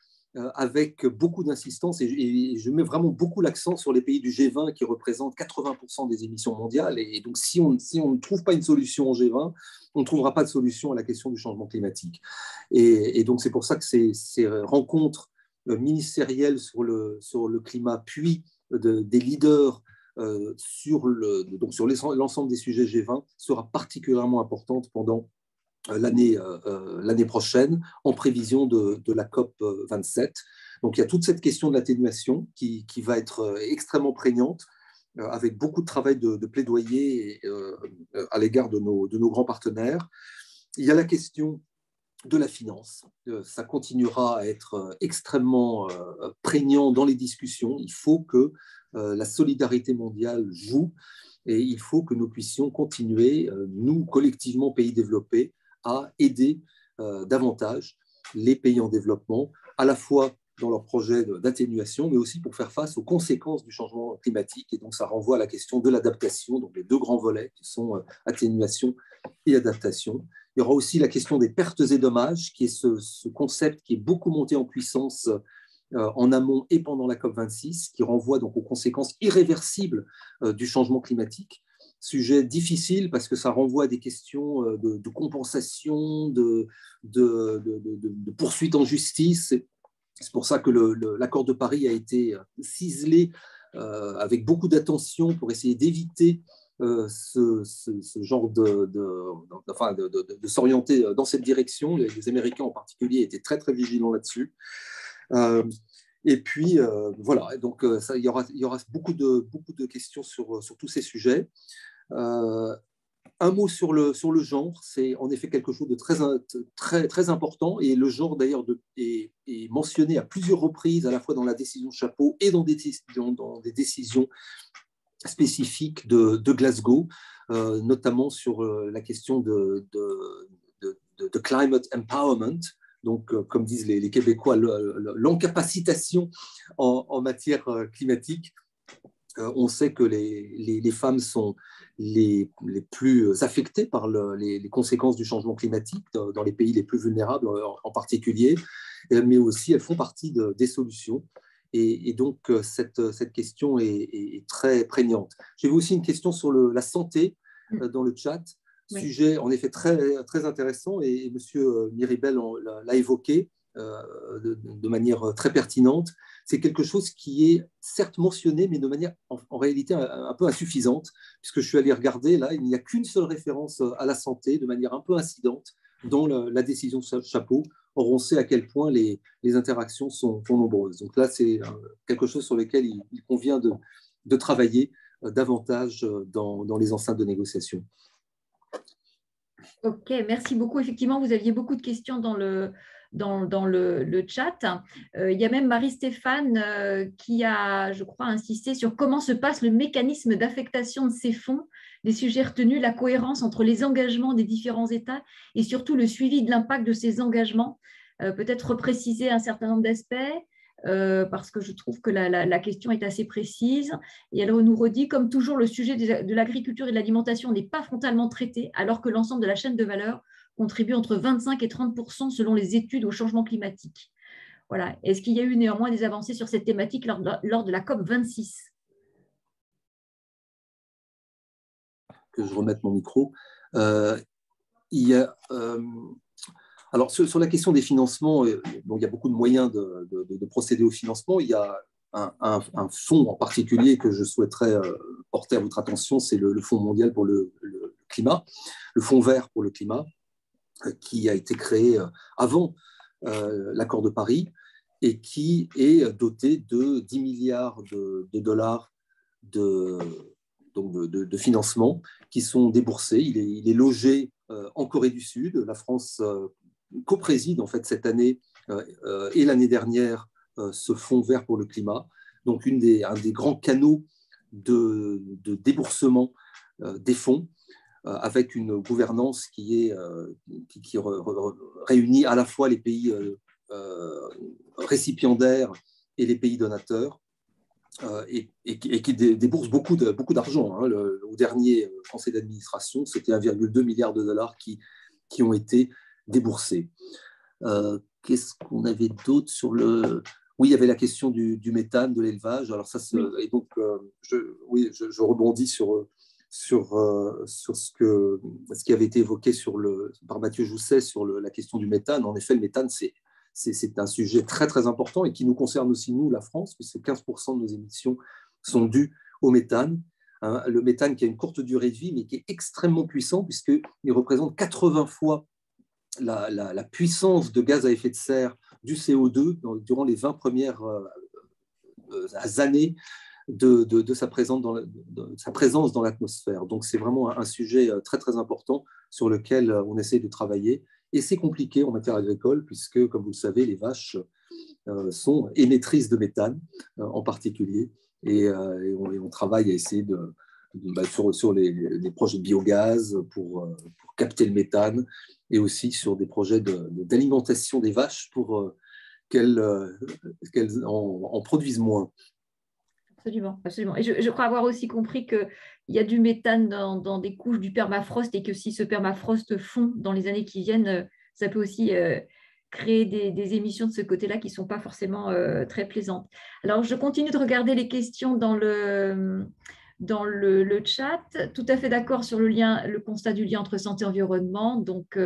avec beaucoup d'insistance et, je mets vraiment beaucoup l'accent sur les pays du G20 qui représentent 80% des émissions mondiales et, donc si on, ne trouve pas une solution en G20, on ne trouvera pas de solution à la question du changement climatique. Et, donc c'est pour ça que ces rencontres ministérielle sur le, sur le climat, puis des leaders euh, sur l'ensemble des sujets G20 sera particulièrement importante pendant euh, l'année euh, l'année prochaine en prévision de, de, la COP 27. Donc il y a toute cette question de l'atténuation qui, qui, va être extrêmement prégnante avec beaucoup de travail de, de plaidoyer à l'égard de nos, de nos grands partenaires. Il y a la question de la finance. Euh, ça continuera à être euh, extrêmement euh, prégnant dans les discussions. Il faut que la solidarité mondiale joue et il faut que nous puissions continuer, nous, collectivement, pays développés, à aider davantage les pays en développement, à la fois dans leurs projets d'atténuation, mais aussi pour faire face aux conséquences du changement climatique. Et donc, ça renvoie à la question de l'adaptation, donc les deux grands volets qui sont atténuation et adaptation. Il y aura aussi la question des pertes et dommages, qui est ce, concept qui est beaucoup monté en puissance euh, en amont et pendant la COP26, qui renvoie donc aux conséquences irréversibles euh, du changement climatique. Sujet difficile parce que ça renvoie à des questions euh, de, compensation, de, de, de, poursuite en justice. C'est pour ça que l'accord de Paris a été ciselé avec beaucoup d'attention pour essayer d'éviter euh, ce, genre de, de, s'orienter dans cette direction. Les, Américains en particulier étaient très très vigilants là-dessus. Euh, et puis euh, voilà, donc il, y aura, il y aura beaucoup de, beaucoup de questions sur, sur tous ces sujets. un mot sur le, sur le genre, c'est en effet quelque chose de très, très, très important et le genre d'ailleurs est, est, mentionné à plusieurs reprises, à la fois dans la décision chapeau et dans des, dans des décisions spécifiques de, Glasgow, euh, notamment sur euh, la question de, climate empowerment, donc euh, comme disent les, Québécois, l'encapacitation en, matière climatique. on sait que les, femmes sont les, plus affectées par les, conséquences du changement climatique dans, les pays les plus vulnérables en, particulier, mais aussi elles font partie des solutions. Et, donc, euh, cette, cette question est, très prégnante. J'ai vu aussi une question sur le, la santé mm. euh, dans le chat. Sujet en effet très, très intéressant et, M. Euh, Miribel l'a évoqué de, manière très pertinente. C'est quelque chose qui est certes mentionné, mais de manière en, réalité un, peu insuffisante, puisque je suis allé regarder, là, il n'y a qu'une seule référence à la santé de manière un peu incidente dans la, la décision chapeau. Or, on sait à quel point les, interactions sont, nombreuses. Donc là, c'est euh, quelque chose sur lequel il, convient de, travailler euh, davantage euh, dans, les enceintes de négociation. Ok, merci beaucoup. Effectivement, vous aviez beaucoup de questions dans le, dans, le, chat. Il y a même Marie-Stéphane qui a, je crois, insisté sur comment se passe le mécanisme d'affectation de ces fonds, les sujets retenus, la cohérence entre les engagements des différents États et surtout le suivi de l'impact de ces engagements. Euh, peut-être préciser un certain nombre d'aspects. parce que je trouve que la, question est assez précise. Et elle nous redit, comme toujours, le sujet de l'agriculture et de l'alimentation n'est pas frontalement traité, alors que l'ensemble de la chaîne de valeur contribue entre 25 et 30% selon les études au changement climatique. Voilà. Est-ce qu'il y a eu néanmoins des avancées sur cette thématique lors de, la COP 26 Je remette mon micro. Euh, euh, alors sur, la question des financements, euh, il y a beaucoup de moyens de, procéder au financement. Il y a un, fonds en particulier que je souhaiterais porter à votre attention, c'est le, Fonds mondial pour le, climat, le Fonds vert pour le climat, qui a été créé avant l'accord de Paris et qui est doté de 10 milliards de, dollars de, de, financement qui sont déboursés. Il est, logé euh, en Corée du Sud. La France co-préside en fait cette année et l'année dernière ce fonds vert pour le climat. Donc une des, un des grands canaux de, déboursement des fonds euh, avec une gouvernance qui, est, euh, qui, réunit à la fois les pays euh, récipiendaires et les pays donateurs. Et, qui débourse beaucoup d'argent. beaucoup hein. au dernier conseil d'administration, c'était 1,2 milliard de dollars qui, qui ont été déboursés. Qu'est-ce qu'on avait d'autre sur le... Oui, il y avait la question du, méthane, de l'élevage. Alors ça, et donc, je, oui, je, rebondis sur sur, euh, sur ce, que, ce qui avait été évoqué sur le, par Mathieu Jousset sur la question du méthane. En effet, le méthane, c'est c'est un sujet très très important et qui nous concerne aussi nous, la France, puisque 15% de nos émissions sont dues au méthane. Hein. le méthane qui a une courte durée de vie, mais qui est extrêmement puissant, puisqu'il représente 80 fois la, puissance de gaz à effet de serre du CO2 durant les 20 premières euh, euh, années de, sa, présence dans l'atmosphère. Donc c'est vraiment un, sujet euh, très très important sur lequel on essaie de travailler. Et c'est compliqué en matière agricole puisque, comme vous le savez, les vaches euh, sont émettrices de méthane en particulier. Et, on, travaille à essayer de, bah, sur, les, projets de biogaz pour, capter le méthane et aussi sur des projets d'alimentation des vaches pour qu'elles en, produisent moins. Absolument, absolument. Et je, crois avoir aussi compris qu'il y a du méthane dans, des couches du permafrost et que si ce permafrost fond dans les années qui viennent, euh, ça peut aussi euh, créer des, émissions de ce côté-là qui ne sont pas forcément euh, très plaisantes. Alors, je continue de regarder les questions dans le, chat. Tout à fait d'accord sur le lien, le constat du lien entre santé et environnement. Donc,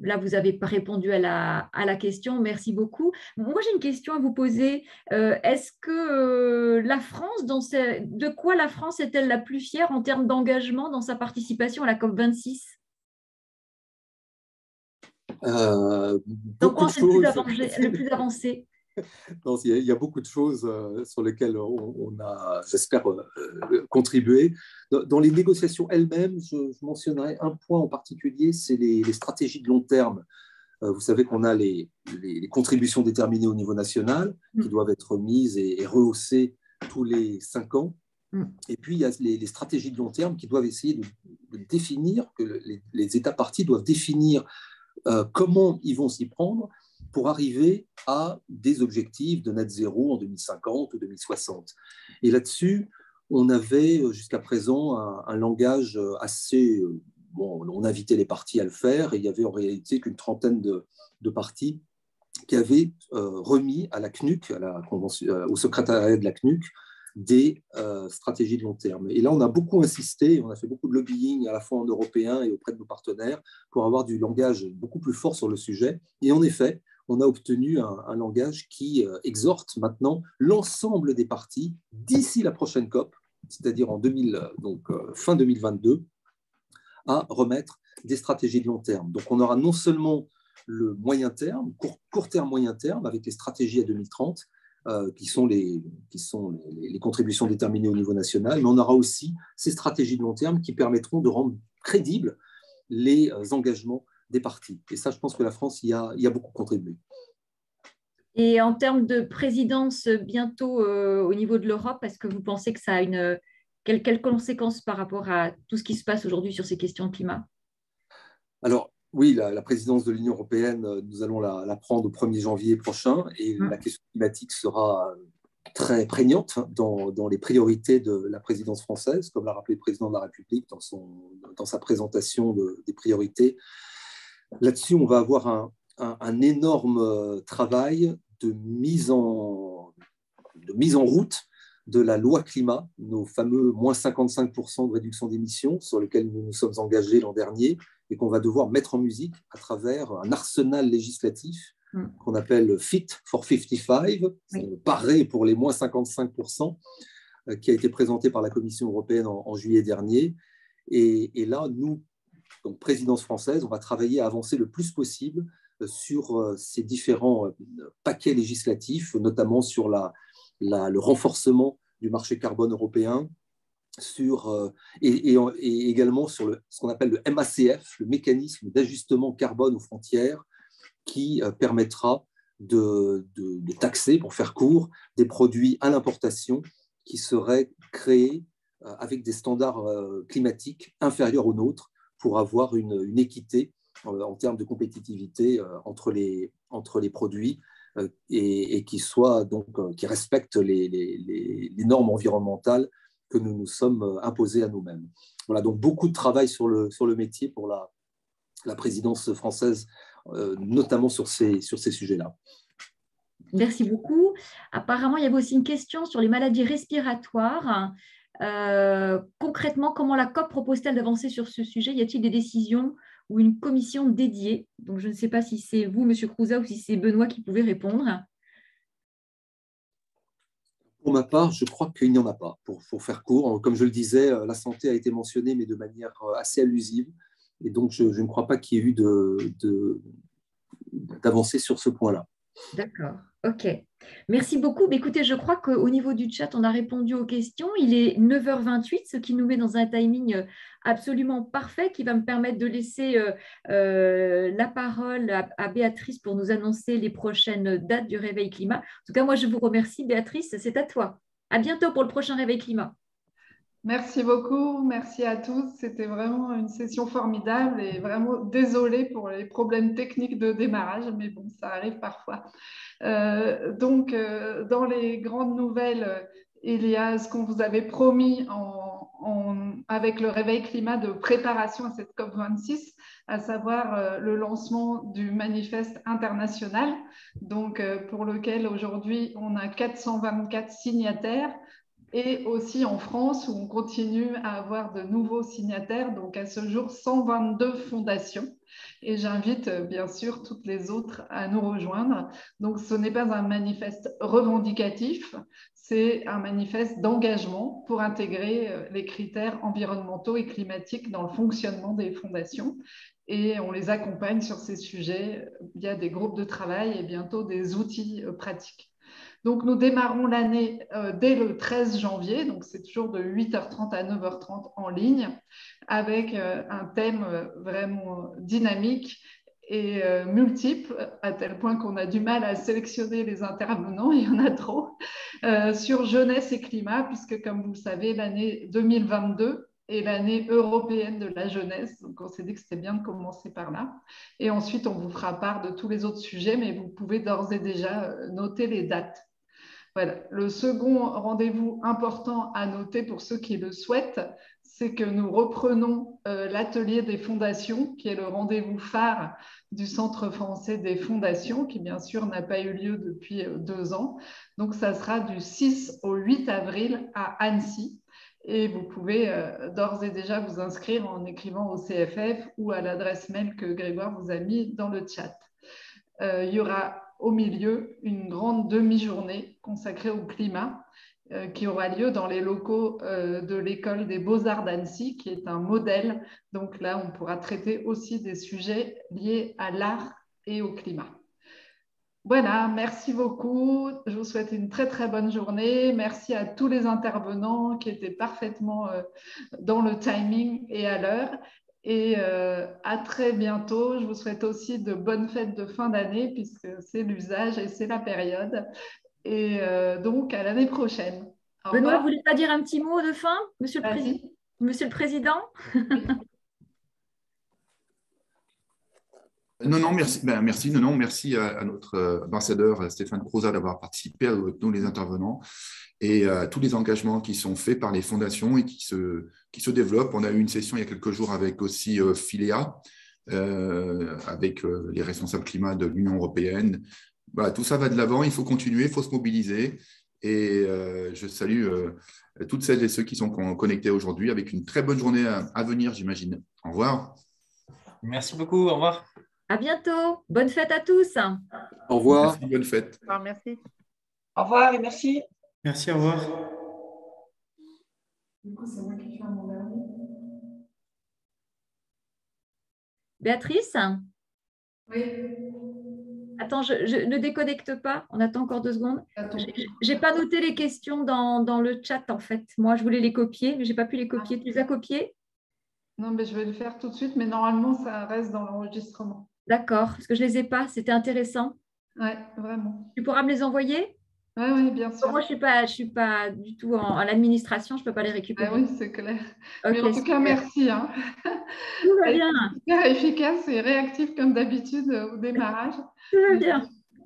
Là, vous n'avez pas répondu à la, à la, question. Merci beaucoup. Moi, j'ai une question à vous poser. Euh, est-ce que euh, la France, dans de quoi la France est-elle la plus fière en termes d'engagement dans sa participation à la COP26? Euh, Donc, quoi c'est le plus avancé *laughs* il, y a, beaucoup de choses euh, sur lesquelles on, a, j'espère, euh, euh, contribué. Dans les négociations elles-mêmes, je, mentionnerai un point en particulier, c'est les, stratégies de long terme. Vous savez qu'on a les, contributions déterminées au niveau national qui mm. doivent être mises et, rehaussées tous les cinq ans. Mm. Et puis, il y a les, stratégies de long terme qui doivent essayer de, définir, que les, États partis doivent définir comment ils vont s'y prendre pour arriver à des objectifs de net zéro en 2050 ou 2060. Et là-dessus, on avait euh, jusqu'à présent un, langage assez... Euh, bon, on invitait les partis à le faire et il y avait en réalité qu'une trentaine de, partis qui avaient euh, remis à la CNUC, au secrétariat de la CNUC, des stratégies de long terme. Et là, on a beaucoup insisté, on a fait beaucoup de lobbying à la fois en européen et auprès de nos partenaires pour avoir du langage beaucoup plus fort sur le sujet. Et en effet, on a obtenu un, langage qui euh, exhorte maintenant l'ensemble des partis d'ici la prochaine COP, c'est-à-dire en 2000, euh, donc, euh, fin 2022, à remettre des stratégies de long terme. Donc on aura non seulement le moyen terme, court, terme, moyen terme, avec les stratégies à 2030, qui sont, les, qui sont les, contributions déterminées au niveau national, mais on aura aussi ces stratégies de long terme qui permettront de rendre crédible les engagements des partis. Et ça, je pense que la France y a, y a beaucoup contribué. Et en termes de présidence bientôt au niveau de l'Europe, est-ce que vous pensez que ça a une... Quelles, quelles conséquences par rapport à tout ce qui se passe aujourd'hui sur ces questions de climat? Alors, oui, la, présidence de l'Union européenne, euh, nous allons la, prendre au 1er janvier prochain et mm. la question climatique sera très prégnante dans, les priorités de la présidence française, comme l'a rappelé le président de la République dans, son, dans sa présentation des priorités. Là-dessus, on va avoir un, un, énorme euh, travail de mise, en, de mise en route de la loi climat, nos fameux moins 55% de réduction d'émissions sur lesquels nous nous sommes engagés l'an dernier et qu'on va devoir mettre en musique à travers un arsenal législatif mm. qu'on appelle Fit for 55, paré pour les moins 55%, euh, qui a été présenté par la Commission européenne en, juillet dernier. Et, là, nous, donc présidence française, on va travailler à avancer le plus possible euh, sur euh, ces différents paquets législatifs, notamment sur le renforcement du marché carbone européen, euh, et, également sur ce qu'on appelle le MACF, le mécanisme d'ajustement carbone aux frontières, qui euh, permettra de, taxer, pour faire court, des produits à l'importation qui seraient créés euh, avec des standards climatiques inférieurs aux nôtres pour avoir une, équité en termes de compétitivité entre les, entre les produits et, qui soit donc qui respectent les, normes environnementales que nous nous sommes euh, imposés à nous-mêmes. Voilà, donc beaucoup de travail sur le, sur le métier pour la, la présidence française, euh, notamment sur ces, sur ces sujets-là. Merci beaucoup. Apparemment, il y avait aussi une question sur les maladies respiratoires. Euh, concrètement, comment la COP propose-t-elle d'avancer sur ce sujet? Y a-t-il des décisions ou une commission dédiée? Donc, je ne sais pas si c'est vous, Monsieur Crouza, ou si c'est Benoît qui pouvait répondre. Pour ma part, je crois qu'il n'y en a pas. Pour, faire court, comme je le disais, euh, la santé a été mentionnée, mais de manière euh, assez allusive. Et donc, je, ne crois pas qu'il y ait eu d'avancée de, sur ce point-là. D'accord, ok. Merci beaucoup. Écoutez, je crois qu'au niveau du chat, on a répondu aux questions. Il est 9h28, ce qui nous met dans un timing euh, absolument parfait qui va me permettre de laisser euh, euh, la parole à, Béatrice pour nous annoncer les prochaines dates du Réveil Climat. En tout cas, moi, je vous remercie, Béatrice. C'est à toi. À bientôt pour le prochain Réveil Climat. Merci beaucoup, merci à tous. C'était vraiment une session formidable et vraiment désolée pour les problèmes techniques de démarrage, mais bon, ça arrive parfois. Euh, donc, euh, dans les grandes nouvelles, il y a ce qu'on vous avait promis avec le réveil climat de préparation à cette COP26, à savoir euh, le lancement du manifeste international, donc pour lequel aujourd'hui on a 424 signataires et aussi en France où on continue à avoir de nouveaux signataires, donc à ce jour 122 fondations. Et j'invite euh, bien sûr toutes les autres à nous rejoindre. Donc ce n'est pas un manifeste revendicatif, c'est un manifeste d'engagement pour intégrer euh, les critères environnementaux et climatiques dans le fonctionnement des fondations. Et on les accompagne sur ces sujets via des groupes de travail et bientôt des outils euh, pratiques. Donc, nous démarrons l'année euh, dès le 13 janvier, donc c'est toujours de 8h30 à 9h30 en ligne, avec euh, un thème euh, vraiment dynamique et multiple, à tel point qu'on a du mal à sélectionner les intervenants, *laughs* il y en a trop, sur jeunesse et climat, puisque comme vous le savez, l'année 2022 est l'année européenne de la jeunesse. Donc, on s'est dit que c'était bien de commencer par là. Et ensuite, on vous fera part de tous les autres sujets, mais vous pouvez d'ores et déjà noter les dates. Le second rendez-vous important à noter pour ceux qui le souhaitent, c'est que nous reprenons euh, l'atelier des fondations, qui est le rendez-vous phare du Centre français des fondations, qui bien sûr n'a pas eu lieu depuis euh, deux ans. Donc ça sera du 6 au 8 avril à Annecy. Et vous pouvez euh, d'ores et déjà vous inscrire en écrivant au CFF ou à l'adresse mail que Grégoire vous a mis dans le chat. il y aura au milieu une grande demi-journée consacrée au climat euh, qui aura lieu dans les locaux euh, de l'école des beaux-arts d'Annecy, qui est un modèle. Donc là, on pourra traiter aussi des sujets liés à l'art et au climat. Voilà, merci beaucoup. Je vous souhaite une très très bonne journée. Merci à tous les intervenants qui étaient parfaitement euh, dans le timing et à l'heure. Et à très bientôt. Je vous souhaite aussi de bonnes fêtes de fin d'année puisque c'est l'usage et c'est la période. Et donc à l'année prochaine. Benoît, vous voulez pas dire un petit mot de fin, Monsieur le Président Monsieur le Président? *laughs* Non, non, merci. Ben, merci, non, non, merci à, notre euh, ambassadeur euh, Stéphane Croza d'avoir participé à tous les intervenants et à tous les engagements qui sont faits par les fondations et qui se, développent. On a eu une session il y a quelques jours avec aussi euh, Philéa, avec les responsables climat de l'Union européenne. Tout ça va de l'avant, il faut continuer, il faut se mobiliser. Et je salue toutes celles et ceux qui sont connectés aujourd'hui avec une très bonne journée à venir, j'imagine. Au revoir. Merci beaucoup, au revoir. À bientôt. Bonne fête à tous. Au revoir. bonne fête. Au revoir, merci. Au revoir et merci. Merci, au revoir. Du coup, c'est moi qui fais mon dernier. Béatrice Oui. Attends, je, ne déconnecte pas. On attend encore deux secondes. Je n'ai pas noté les questions dans, dans, le chat, en fait. Moi, je voulais les copier, mais je n'ai pas pu les copier. Tu les as copiées? Non, mais je vais le faire tout de suite, mais normalement, ça reste dans l'enregistrement. D'accord, parce que je ne les ai pas, c'était intéressant. Oui, vraiment. Tu pourras me les envoyer? Oui, oui, bien sûr. Moi, je ne suis, pas, je suis pas du tout en, l'administration, je ne peux pas les récupérer. Ah oui, c'est clair. Mais en tout cas, merci. Hein. *laughs* Tout va bien. Super efficace et réactif comme d'habitude au démarrage. *laughs* Tout va bien.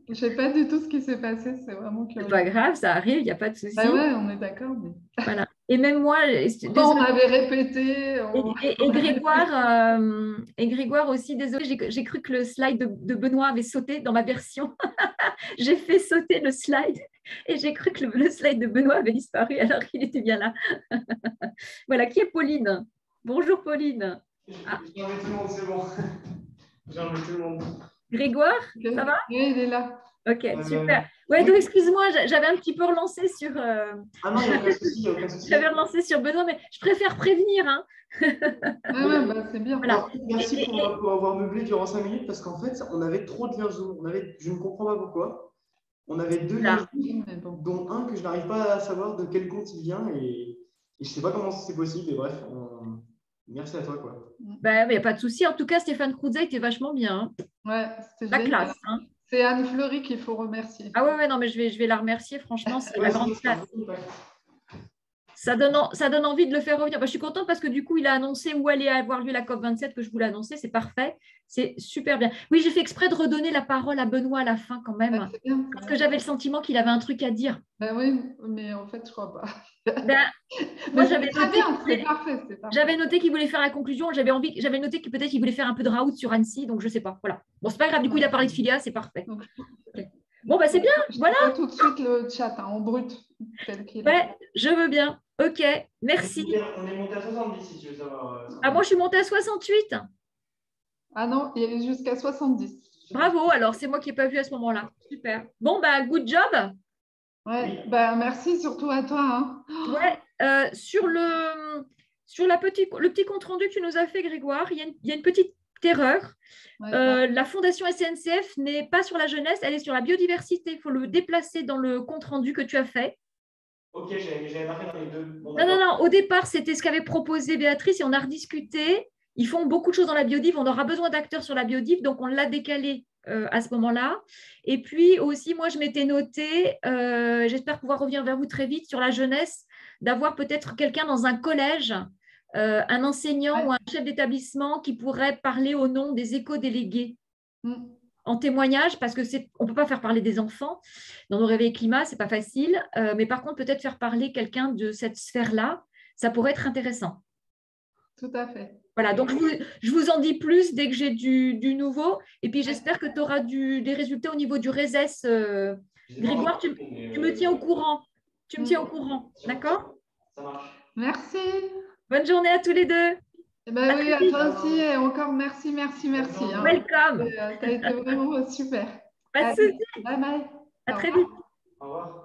Je ne sais pas du tout ce qui s'est passé, c'est vraiment curieux. C'est pas grave, ça arrive, il n'y a pas de souci. Ah ouais, on est d'accord. Voilà. Et même moi, on avait répété. Et, Grégoire, euh, et Grégoire aussi, désolé, j'ai cru que le slide de, Benoît avait sauté dans ma version. *laughs* j'ai fait sauter le slide et j'ai cru que le, slide de Benoît avait disparu alors qu'il était bien là. *laughs* voilà, qui est Pauline? Bonjour Pauline. Ah. tout le monde, c'est bon. *laughs* tout le monde. Grégoire, ça va? Oui, il est là. Ok, super. Ouais, donc excuse-moi, j'avais un petit peu relancé sur. Euh, ah non, il n'y a aucun souci. J'avais relancé sur Benoît, mais je préfère prévenir. Hein. ouais, bah, c'est bien. Voilà. Merci pour, avoir meublé durant 5 minutes parce qu'en fait, on avait trop de liens Zoom. On avait, je ne comprends pas pourquoi. On avait deux liens Zoom, dont un que je n'arrive pas à savoir de quel compte il vient et, je ne sais pas comment c'est possible. Et bref, merci à toi. Quoi. Bah, il n'y a pas de souci. En tout cas, Stéphane Crouzet était vachement bien. Hein. Ouais, c'était La classe. Hein. C'est Anne Fleury qu'il faut remercier. Ah ouais, ouais, non, mais je vais, je vais la remercier, franchement, c'est la grande classe. Ça donne, ça donne envie de le faire revenir. Bah, je suis contente parce que du coup, il a annoncé où allait avoir lieu la COP27 que je voulais annoncer. C'est parfait. C'est super bien. Oui, j'ai fait exprès de redonner la parole à Benoît à la fin quand même. Bah, parce que j'avais le sentiment qu'il avait un truc à dire. Ben oui, mais en fait, je crois pas. Ben, moi, j'avais noté, qu'il voulait faire la conclusion. J'avais envie, j'avais noté que peut-être qu'il voulait faire un peu de raout sur Annecy. Donc, je sais pas. Voilà. Bon, c'est pas grave. Du coup, il a parlé de Filia. C'est parfait. Bon, bah, c'est bien. Je voilà. tout de suite le chat hein, en brut. Ouais, je veux bien. Ok, merci. On est monté à 70 si tu veux savoir. Euh, ah, moi, je suis montée à 68. Ah non, il y avait jusqu'à 70. Bravo, alors c'est moi qui n'ai pas vu à ce moment-là. Super. Bon, bah, good job. Ouais, bah, merci surtout à toi. Hein. Ouais, euh, sur, le, sur la petite, le petit compte rendu que tu nous as fait, Grégoire, il y a une, petite erreur. Euh, la fondation SNCF n'est pas sur la jeunesse, elle est sur la biodiversité. Il faut le déplacer dans le compte rendu que tu as fait. Ok, j'avais marqué dans les deux. non, non, non. Au départ, c'était ce qu'avait proposé Béatrice et on a rediscuté. Ils font beaucoup de choses dans la biodive. On aura besoin d'acteurs sur la biodive, donc on l'a décalé euh, à ce moment-là. Et puis aussi, moi, je m'étais noté, euh, j'espère pouvoir revenir vers vous très vite sur la jeunesse, d'avoir peut-être quelqu'un dans un collège, euh, un enseignant ou un chef d'établissement qui pourrait parler au nom des éco-délégués. Mm en témoignage, parce que c'est, on peut pas faire parler des enfants dans nos réveils climat, c'est pas facile. Euh, mais par contre, peut-être faire parler quelqu'un de cette sphère-là, ça pourrait être intéressant. Tout à fait. Voilà, donc je vous, en dis plus dès que j'ai du, nouveau. Et puis j'espère que tu auras des résultats au niveau du RESES. Euh, Grégoire, tu, me tiens au courant. Tu me tiens au courant, d'accord? Ça marche. Merci. Bonne journée à tous les deux. Eh ben oui, à toi aussi. Et encore merci, merci, merci. Hein. Welcome. Tu as été vraiment super. Pas de. Bye bye. À très vite. Au revoir.